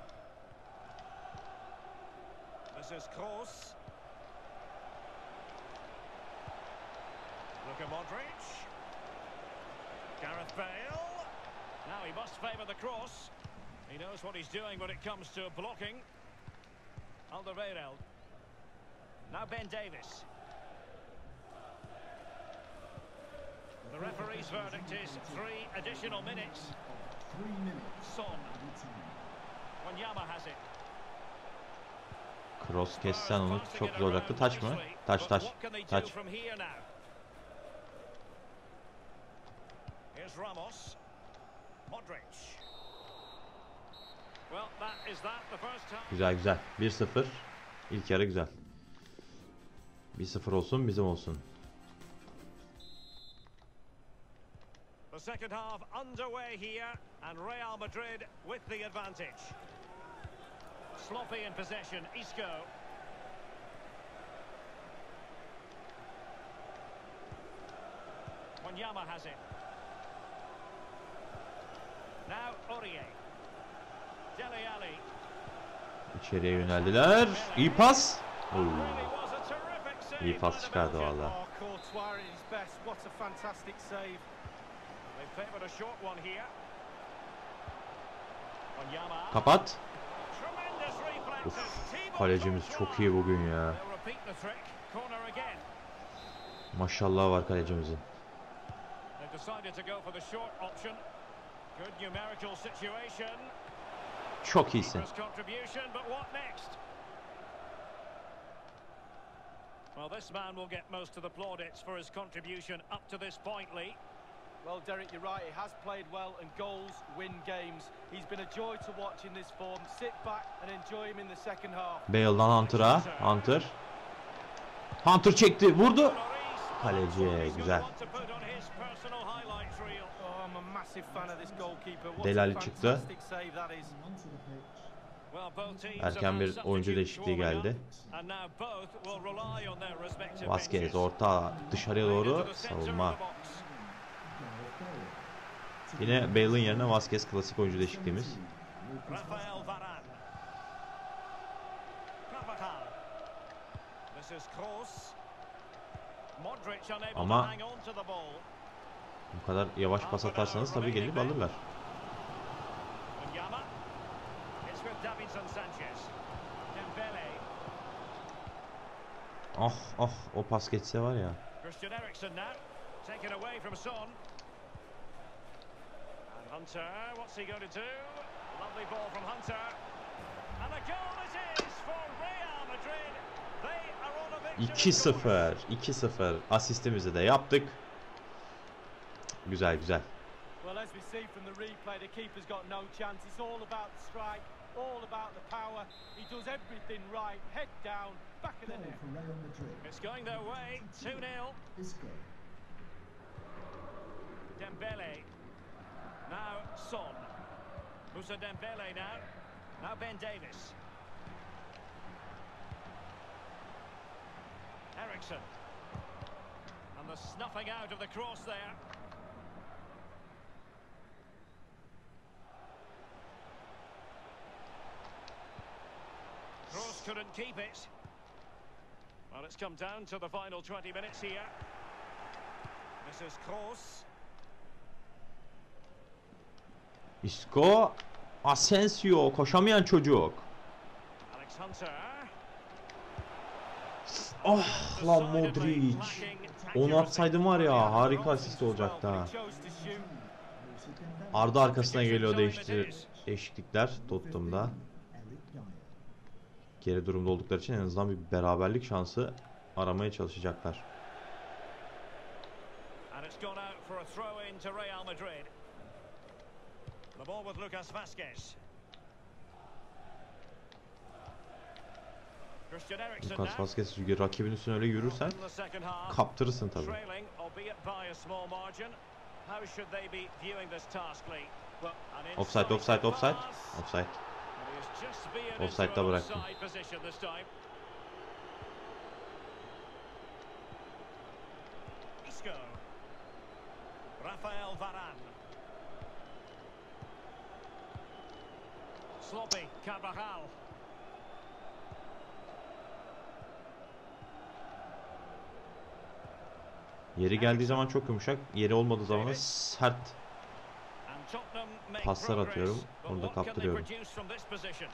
[SPEAKER 3] This is Kroos. Luka Modric. Gareth Bale. Now he must favour the cross. He knows what he's doing when it comes to blocking. Alderweireld. Now Ben Davis. The referee's verdict is three additional minutes.
[SPEAKER 12] Three minutes.
[SPEAKER 3] Son. Wanyama has it.
[SPEAKER 1] Cross kessen onu çok güzel olacaktı. Taç mı?
[SPEAKER 3] The first time.
[SPEAKER 1] Güzel güzel. 1-0. İlk yarı güzel. 1-0 olsun bizim olsun.
[SPEAKER 3] The second half underway here, and Real Madrid with the advantage. Sloppy in possession, Isco. Wanyama has it. Now Aurier. Dele Alli.
[SPEAKER 1] İçeriye yöneldiler. İyi pas. Oo. İyi pas çıkardı valla. Kapat.
[SPEAKER 3] Thibaut
[SPEAKER 1] Kalecimiz çok iyi bugün ya. Maşallah var kalecimizin. Çok iyisin.
[SPEAKER 3] Well, this man will get most of the plaudits for his contribution up to this point, Lee.
[SPEAKER 4] Well, Derek, you're right. He has played well, and goals win games. He's been a joy to watch in this form. Sit back and enjoy him in the second half.
[SPEAKER 1] Bale'dan Hunter'a. Hunter. Hunter çekti. Vurdu. Kaleci, güzel.
[SPEAKER 4] Oh,
[SPEAKER 1] Delali çıktı. Erken bir oyuncu değişikliği geldi. Vasquez orta dışarıya doğru savunma.
[SPEAKER 3] the box.
[SPEAKER 12] Gareth Bale. To
[SPEAKER 1] Yine Bale'ın yerine Vasquez klasik oyuncu değişikliğimiz.
[SPEAKER 12] 17, Lucas
[SPEAKER 3] Rafael Varane. Carvajal. This is Kroos. Modric unable
[SPEAKER 1] Ama-. Bu kadar yavaş pas atarsanız tabii gelip alırlar. Ah ah o pas geçse var ya.
[SPEAKER 3] Hunter, what's he going to do? Lovely ball from Hunter. And a goal it is for Real Madrid. They are on a victory course.
[SPEAKER 1] 2-0. 2-0. Asistimizi de yaptık. Güzel güzel.
[SPEAKER 4] Well, as we see from the replay, the keeper's got no chance. It's all about the strike, all about the power. He does everything right. Head down, back of the
[SPEAKER 12] Goal
[SPEAKER 4] net.
[SPEAKER 12] for Real Madrid.
[SPEAKER 3] It's going their way. 2-0.
[SPEAKER 12] Isco.
[SPEAKER 3] Dembele. Now Son. Musa Dembele now. Now Ben Davis. Ericsson. And the snuffing out of the cross there. Cross couldn't keep it. Well, it's come down to the final 20 minutes here. This is Kroos.
[SPEAKER 1] Isco. Asensio. Koşamayan çocuk. Ah lan Modric. Onu atsaydım var ya harika asist olacaktı ha. Arda arkasına geliyor değiştir değişiklikler Tottenham'da. Geri durumda oldukları için en azından bir beraberlik şansı aramaya çalışacaklar.
[SPEAKER 3] And it's gone out for a throw in to Real Madrid. The ball with Lucas Vasquez.
[SPEAKER 1] Lucas. Vazquez çünkü rakibin üstüne öyle yürürsen kaptırırsın
[SPEAKER 3] an
[SPEAKER 1] Offside, offside, offside. Offside. Offside'da bıraktım.
[SPEAKER 3] Rafael Varane. Sloppy, Carvajal.
[SPEAKER 1] Yeri geldiği zaman çok yumuşak, yeri olmadığı zaman sert. Paslar atıyorum, onu da kaptırıyorum.
[SPEAKER 3] produce from this position?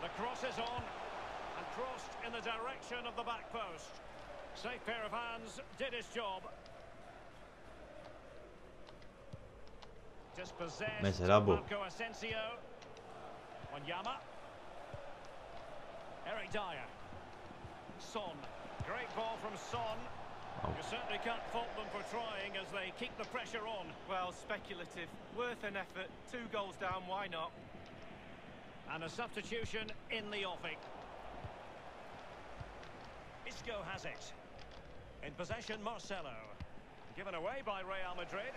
[SPEAKER 3] The cross is on and crossed in the direction of the back post. Safe pair of hands, did his job.
[SPEAKER 1] Mesela bu.
[SPEAKER 3] Marco Asensio. Wanyama. Eric Dyer. Son. Great ball from Son. You certainly can't fault them for trying as they keep the pressure on.
[SPEAKER 4] Well, speculative. Worth an effort. Two goals down, why not?
[SPEAKER 3] And a substitution in the offing. Isco has it. In possession, Marcelo. Given away by Real Madrid.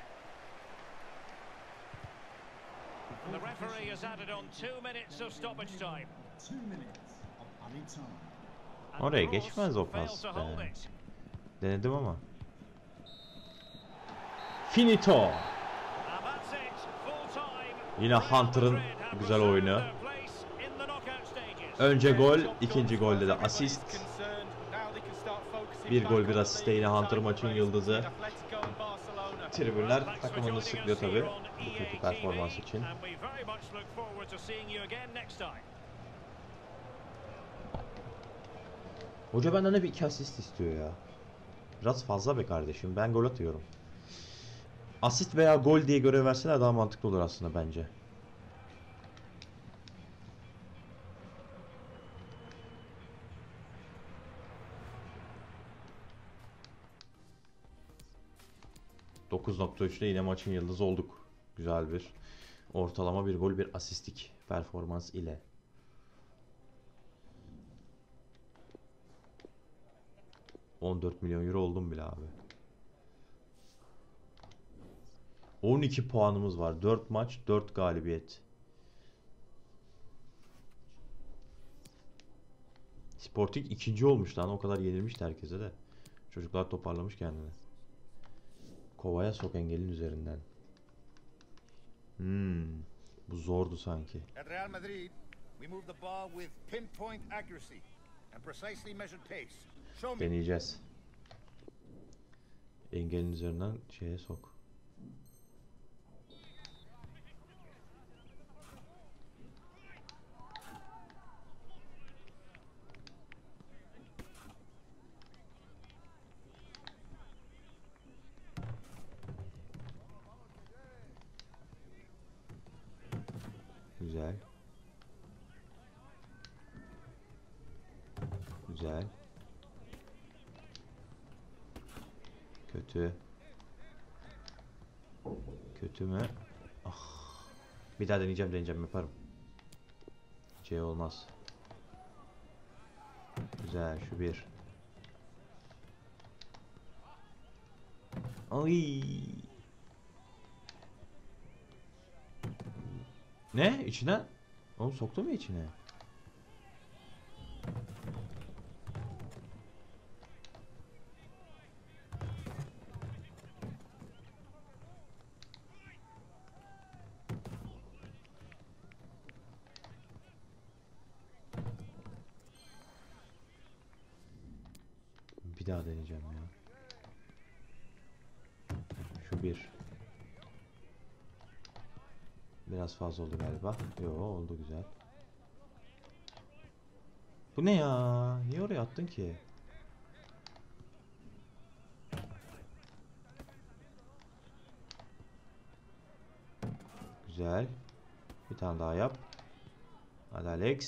[SPEAKER 3] The referee has added on two minutes of stoppage time.
[SPEAKER 12] Two minutes of added time.
[SPEAKER 3] And
[SPEAKER 1] Oraya geçmez o pas be. Denedim ama. Finito. Yine Hunter'ın güzel oyunu. Önce gol, ikinci golde de
[SPEAKER 4] as
[SPEAKER 1] asist. Bir gol, bir asiste yine Hunter maçın yıldızı. Tribünler takımını sıklıyor
[SPEAKER 3] on
[SPEAKER 1] bu kötü performans için. Hoca benden hep iki asist istiyor ya. Biraz fazla be kardeşim. Ben gol atıyorum. Asist veya gol diye görev verseler daha mantıklı olur aslında bence. %9.3'te yine maçın yıldızı olduk. Güzel bir ortalama bir gol bir asistlik performans ile. ...14 milyon euro oldum bile abi. 12 puanımız var. 4 maç, 4 galibiyet. Sporting ikinci olmuş lan. O kadar yenilmişti herkese de. Çocuklar toparlamış kendini. Kovaya sok engelin üzerinden. Hmm. Bu zordu sanki.
[SPEAKER 2] At Real Madrid, we move the ball with pinpoint accuracy and precisely measured pace.
[SPEAKER 1] Deneyeceğiz. Engelin üzerinden şeye sok. Güzel. Güzel. Kötü. Kötü mü? Ah. Bir daha deneyeceğim deneyeceğim yaparım. Şey olmaz. Güzel şu bir. Ay. Ne? İçine? Oğlum soktu mu içine? Bir daha deneyeceğim ya. Şu bir. Biraz fazla oldu galiba. Yo oldu güzel. Bu ne ya? Niye oraya attın ki? Güzel. Bir tane daha yap. Hadi Alex.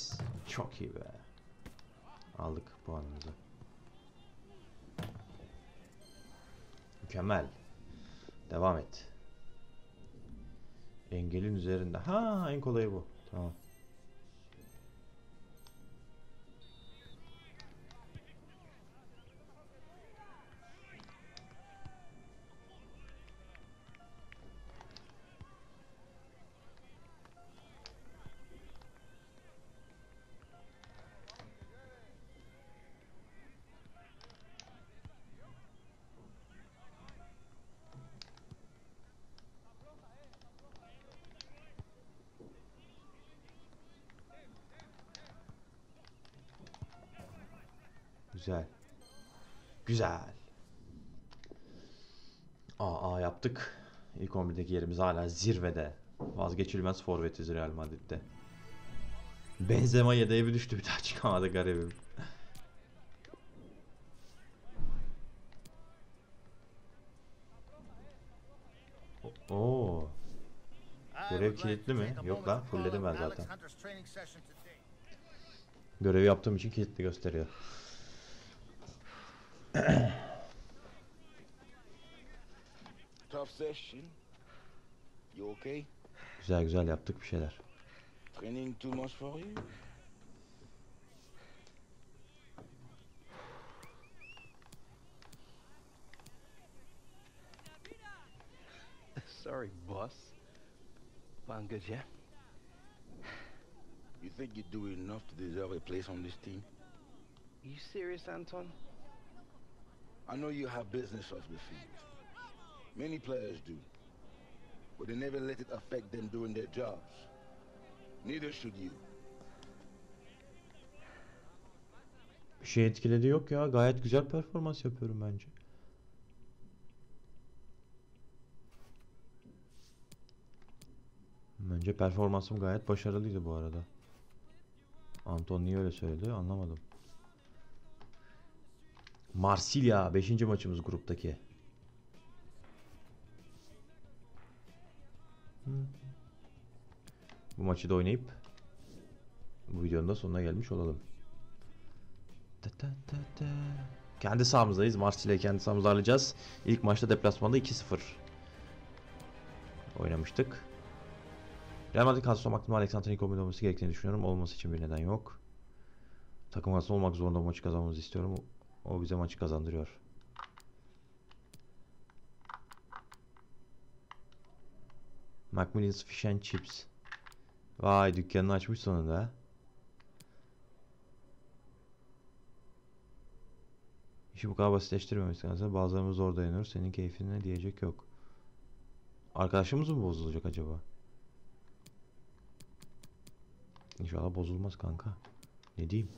[SPEAKER 1] Çok iyi be. Aldık puanımızı. Mükemmel. Devam et. Engelin üzerinde. Ha en kolayı bu. Tamam. İlk 11'deki yerimiz hala zirvede. Vazgeçilmez forvetiz Real Madrid'de. Benzema yedeğe bir düştü bir daha çıkamadı garibim. Oo. Görev kilitli mi? Yok lan fullledim ben zaten. Görevi yaptığım için kilitli gösteriyor.
[SPEAKER 10] Tough session. You okay?
[SPEAKER 1] Güzel güzel yaptık bir şeyler.
[SPEAKER 10] Training too much for you?
[SPEAKER 6] Sorry, boss. But I'm good, yeah?
[SPEAKER 10] You think you do enough to deserve a place on this team?
[SPEAKER 6] you serious, Anton?
[SPEAKER 10] I know you have business off the field. Many players do. But they never let it affect them doing their jobs. Neither should you.
[SPEAKER 1] Bir şey etkiledi yok ya. Gayet güzel performans yapıyorum bence. Bence performansım gayet başarılıydı bu arada. Anton niye öyle söyledi anlamadım. Marsilya 5. maçımız gruptaki. Bu maçı da oynayıp bu videonun da sonuna gelmiş olalım. Ta ta ta ta. Kendi sahamızdayız. Marsilya'yı kendi sahamızda alacağız. İlk maçta deplasmanda 2-0 oynamıştık. Real Madrid kadrosu aklımda Alexander Nikomin olması gerektiğini düşünüyorum. Olması için bir neden yok. Takım kadrosu olmak zorunda maçı kazanmamızı istiyorum. O bize maçı kazandırıyor. Macmillan's Fish and Chips. Vay dükkanını açmış sonunda. İşi bu kadar basitleştirmemesi lazım. Bazılarımız zor dayanıyor. Senin keyfine diyecek yok. Arkadaşımız mı bozulacak acaba? İnşallah bozulmaz kanka. Ne diyeyim?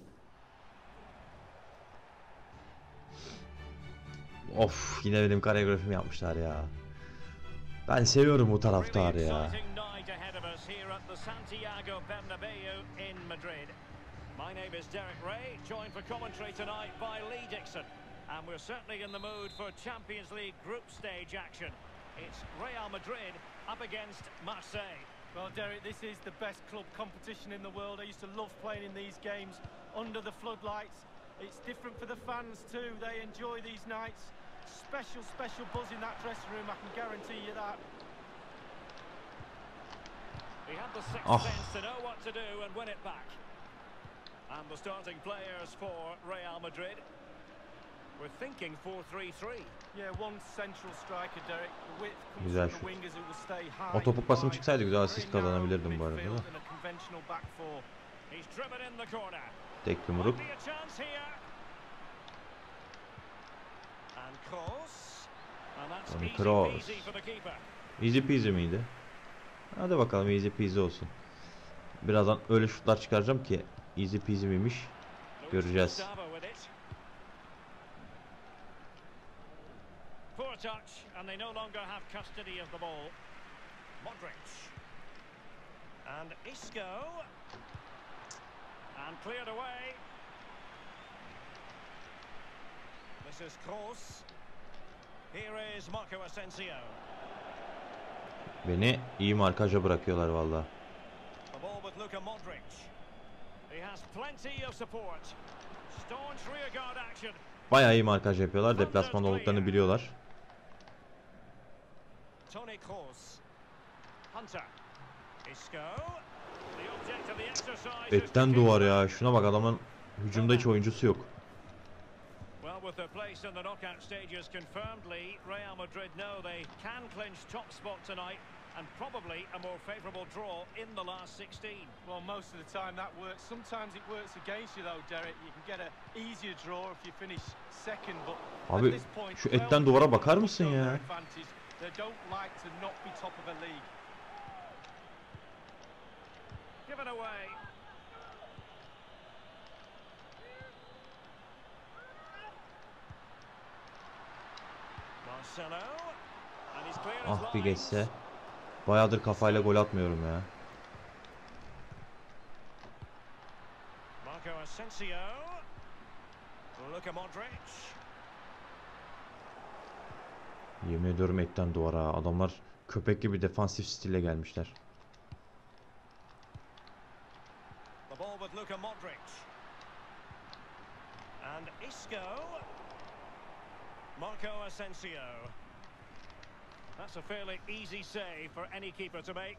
[SPEAKER 1] Of yine benim koreografimi yapmışlar ya. Ben seviyorum bu taraftarı
[SPEAKER 3] Really
[SPEAKER 1] ya.
[SPEAKER 3] exciting night ahead of us here at the Santiago Bernabeu in Madrid. My name is Derek Ray, joined for commentary tonight by Lee Dixon. And we're certainly in the mood for Champions League group stage action. It's Real Madrid up against Marseille.
[SPEAKER 4] Well, Derek, this is the best club competition in the world. I used to love playing in these games under the floodlights. It's different for the fans too. They enjoy these nights. Special, special buzz in that dressing room. I can guarantee you that.
[SPEAKER 3] He had the sixth
[SPEAKER 1] Oh.
[SPEAKER 3] sense to know what to do and win it back. And the starting players for Real Madrid. We're thinking 4-3-3.
[SPEAKER 4] Yeah, one central striker, Derek. The width comes
[SPEAKER 1] Güzel
[SPEAKER 4] from the
[SPEAKER 1] şut.
[SPEAKER 4] wingers who will stay high.
[SPEAKER 1] O topuk pasım çıksaydı güzel asist kazanabilirdim bu arada da.
[SPEAKER 4] and a conventional back four.
[SPEAKER 3] He's driven in the corner.
[SPEAKER 1] Tek yumruk.
[SPEAKER 3] Might be a chance here. And Kroos. And that's
[SPEAKER 1] Toni
[SPEAKER 3] easy
[SPEAKER 1] Kroos. Easy peasy miydi? Hadi bakalım easy peasy olsun. Birazdan öyle şutlar çıkaracağım ki easy peasy miymiş göreceğiz.
[SPEAKER 3] And cleared away. This is Kroos. Here is Marco Asensio.
[SPEAKER 1] Beni iyi markaja bırakıyorlar valla. Bayağı iyi markaj yapıyorlar. Deplasmanda olduklarını biliyorlar.
[SPEAKER 3] Tony Kroos. Hunter.
[SPEAKER 1] Etten duvar ya. Şuna bak adamın hücumda hiç oyuncusu yok.
[SPEAKER 3] Well, with their place in the knockout stages confirmed, Lee, Real Madrid know they can clinch top spot tonight and probably a more favourable draw in the last 16.
[SPEAKER 4] Well, most of the time that works. Sometimes it works against you, though, Derek. You can get an easier draw if you finish second, but
[SPEAKER 1] Abi,
[SPEAKER 4] at this point,
[SPEAKER 1] şu etten duvara bakar
[SPEAKER 4] the
[SPEAKER 1] mısın ya?
[SPEAKER 4] advantage. They don't like to not be top of a league.
[SPEAKER 3] Given away.
[SPEAKER 1] Ah bir geçse. Bayağıdır kafayla gol atmıyorum ya.
[SPEAKER 3] Marco Asensio. Luka Modric.
[SPEAKER 1] Yemin ediyorum etten duvara. Adamlar köpek gibi defansif stile gelmişler.
[SPEAKER 3] The ball with Luka Modric. And Isco. Marco Asensio. That's a fairly easy save for any keeper to make.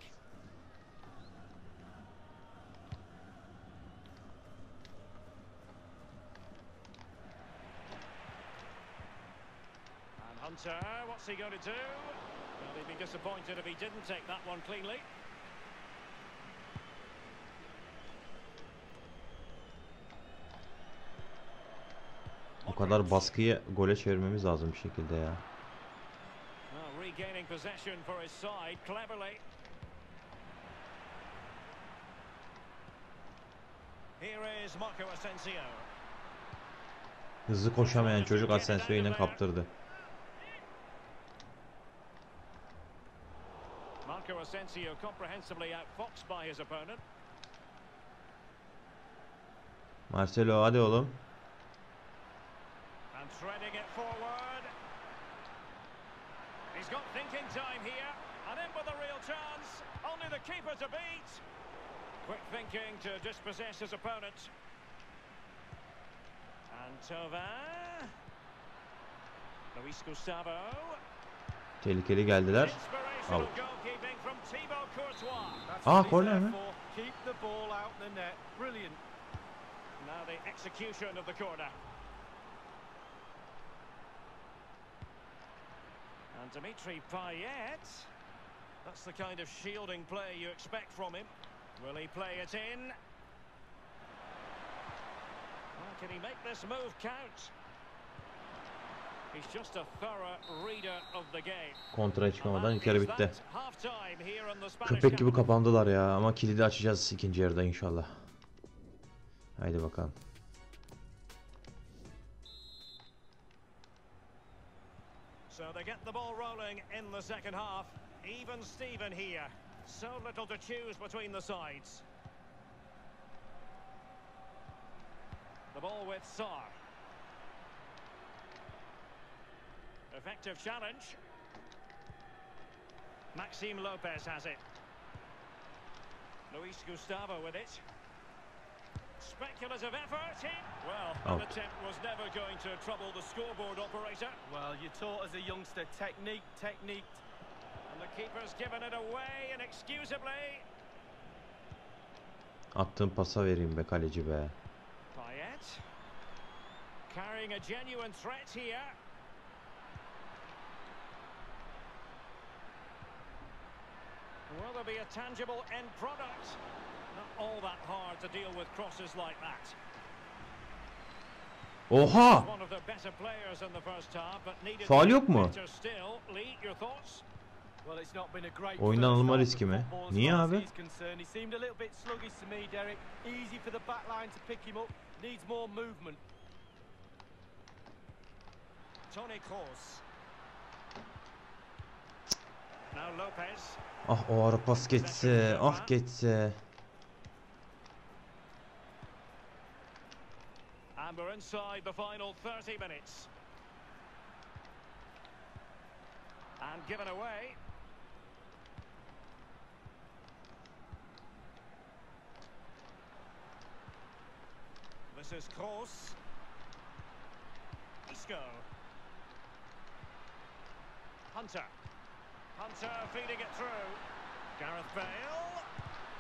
[SPEAKER 3] And Hunter, what's he going to do? Well, he'd be disappointed if he didn't take that one cleanly.
[SPEAKER 1] O kadar baskıyı gole çevirmemiz lazım bir şekilde ya.
[SPEAKER 3] Asensio.
[SPEAKER 1] Hızlı koşamayan çocuk Asensio'yu yine kaptırdı.
[SPEAKER 3] Marco Asensio comprehensively outfoxed by his opponent.
[SPEAKER 1] Marcelo hadi oğlum.
[SPEAKER 3] And threading it forward. He's got thinking time here. And in with a real chance. Only the keeper to beat. Quick thinking to dispossess his opponent. And Thauvin. Luis Gustavo.
[SPEAKER 1] Tehlikeli geldiler.
[SPEAKER 3] Inspirational
[SPEAKER 1] Out.
[SPEAKER 3] goalkeeping from Thibaut Courtois.
[SPEAKER 4] That's
[SPEAKER 1] Ah, corner,
[SPEAKER 4] there Keep the ball out the net. Brilliant.
[SPEAKER 3] Now the execution of the corner. And Dimitri Payet. That's the kind of shielding play you expect from him. Will he play it in? Well, can he make this move count? He's just a thorough reader of the game.
[SPEAKER 1] Kontraya çıkamadan ilk yarı bitti. Köpek gibi kapandılar ya ama kilidi açacağız ikinci yarıda inşallah. Haydi bakalım.
[SPEAKER 3] So they get the ball rolling in the second half. Even Steven here. So little to choose between the sides. The ball with Sar. Effective challenge. Maxime Lopez has it. Luis Gustavo with it. Speculative effort. In. Well, oh.
[SPEAKER 1] Out.
[SPEAKER 3] that attempt was never going to trouble the scoreboard operator.
[SPEAKER 4] Well, you're taught as a youngster technique, technique.
[SPEAKER 3] And the keeper's given it away inexcusably.
[SPEAKER 1] Attığım pasa vereyim be kaleci be.
[SPEAKER 3] Payet. Carrying a genuine threat here. Will there be a tangible end product? Not all that hard to deal with crosses like that.
[SPEAKER 1] Oha!
[SPEAKER 3] One of the better players in the first half, but needed
[SPEAKER 1] Faul
[SPEAKER 3] to be
[SPEAKER 1] yok mu? Oyundan alınma riski mi? Niye abi?
[SPEAKER 4] he's concerned. He seemed a little bit sluggish to me, Derek. Easy for the back line to pick him up. Needs more movement.
[SPEAKER 3] Tony Kroos. Now Lopez.
[SPEAKER 1] Ah o ara pas geçse, ah geçse.
[SPEAKER 3] And we're inside the final 30 minutes. And given away. This is Kroos. Isco. Hunter. Hunter feeding it through. Gareth Bale.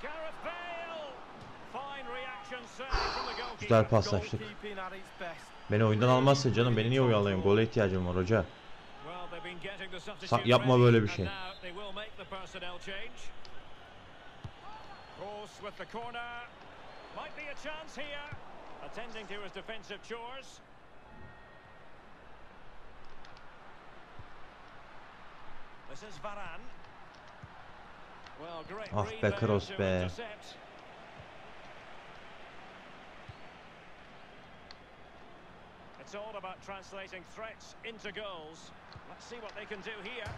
[SPEAKER 3] Gareth Bale!
[SPEAKER 1] Güzel paslaştık. Beni oyundan almazsa canım beni niye oyalayın? Gole ihtiyacım var hoca. Sa- yapma böyle bir şey.
[SPEAKER 3] now they will make It's all about translating threats into goals. Let's see what they can do here.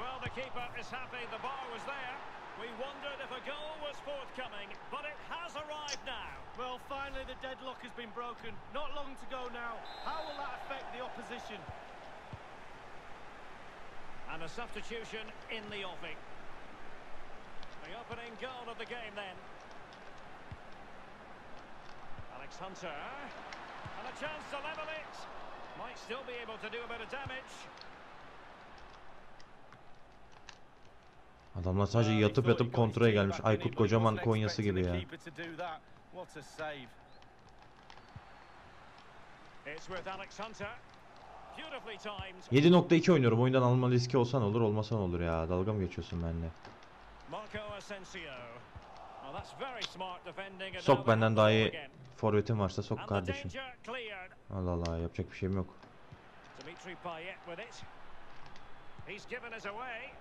[SPEAKER 3] Well, the keeper is happy the bar was there. We wondered if a goal was forthcoming, but it has arrived now.
[SPEAKER 4] Well, finally the deadlock has been broken. Not long to go now. How will that affect the opposition?
[SPEAKER 3] And a substitution in the offing. The opening goal of the game then. Alex Hunter. And a chance to level it. Might still be able to do a bit of damage.
[SPEAKER 1] Adamlar sadece yatıp yatıp kontrole gelmiş. Aykut Kocaman Konyası gibi ya.
[SPEAKER 3] It's with Alex Hunter. Beautifully timed.
[SPEAKER 1] 7.2 oynuyorum. Oyundan alma riski olsan olur, olmasan olur ya. Dalga mı geçiyorsun benimle?
[SPEAKER 3] Marco Asensio.
[SPEAKER 1] Sok benden daha iyi
[SPEAKER 3] again.
[SPEAKER 1] forvetin varsa sok kardeşim. Allah Allah yapacak bir şeyim yok.
[SPEAKER 3] He's given us away.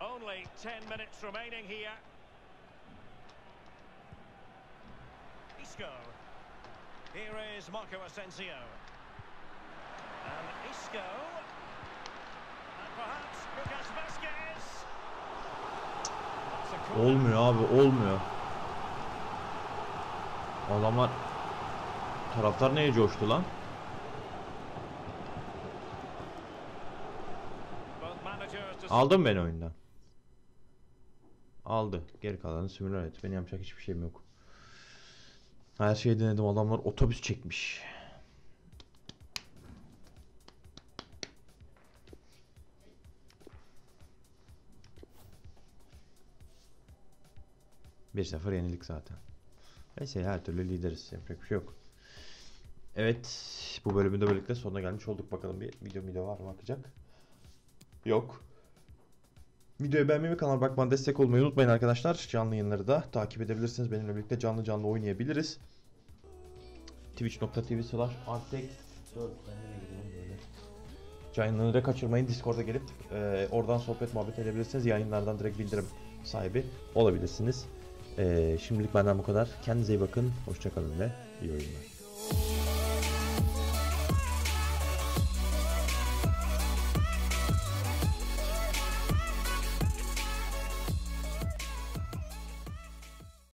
[SPEAKER 3] Only 10 minutes remaining here. Isco. Here is Marco Asensio. And Isco. And perhaps Lucas Vasquez.
[SPEAKER 1] Olmuyor abi, olmuyor. Adamlar taraftar neye coştu lan? Aldın beni oyundan. Aldı. Geri kalanı simüle et. Benim yapacak hiçbir şeyim yok. Her şeyi denedim. Adamlar otobüs çekmiş. Bir sefer yenilik zaten. Neyse her türlü lideriz. Yapacak bir şey yok. Evet. Bu bölümün de böylelikle sonuna gelmiş olduk. Bakalım bir video video var mı bakacak. Yok. Videoyu beğenmeyi ve kanala bakmadan destek olmayı unutmayın arkadaşlar. Canlı yayınları da takip edebilirsiniz. Benimle birlikte canlı canlı oynayabiliriz. Twitch.tv slash Artek Yayınları da kaçırmayın. Discord'a gelip e, oradan sohbet muhabbet edebilirsiniz. Yayınlardan direkt bildirim sahibi olabilirsiniz. E, şimdilik benden bu kadar. Kendinize iyi bakın. Hoşçakalın ve iyi oyunlar.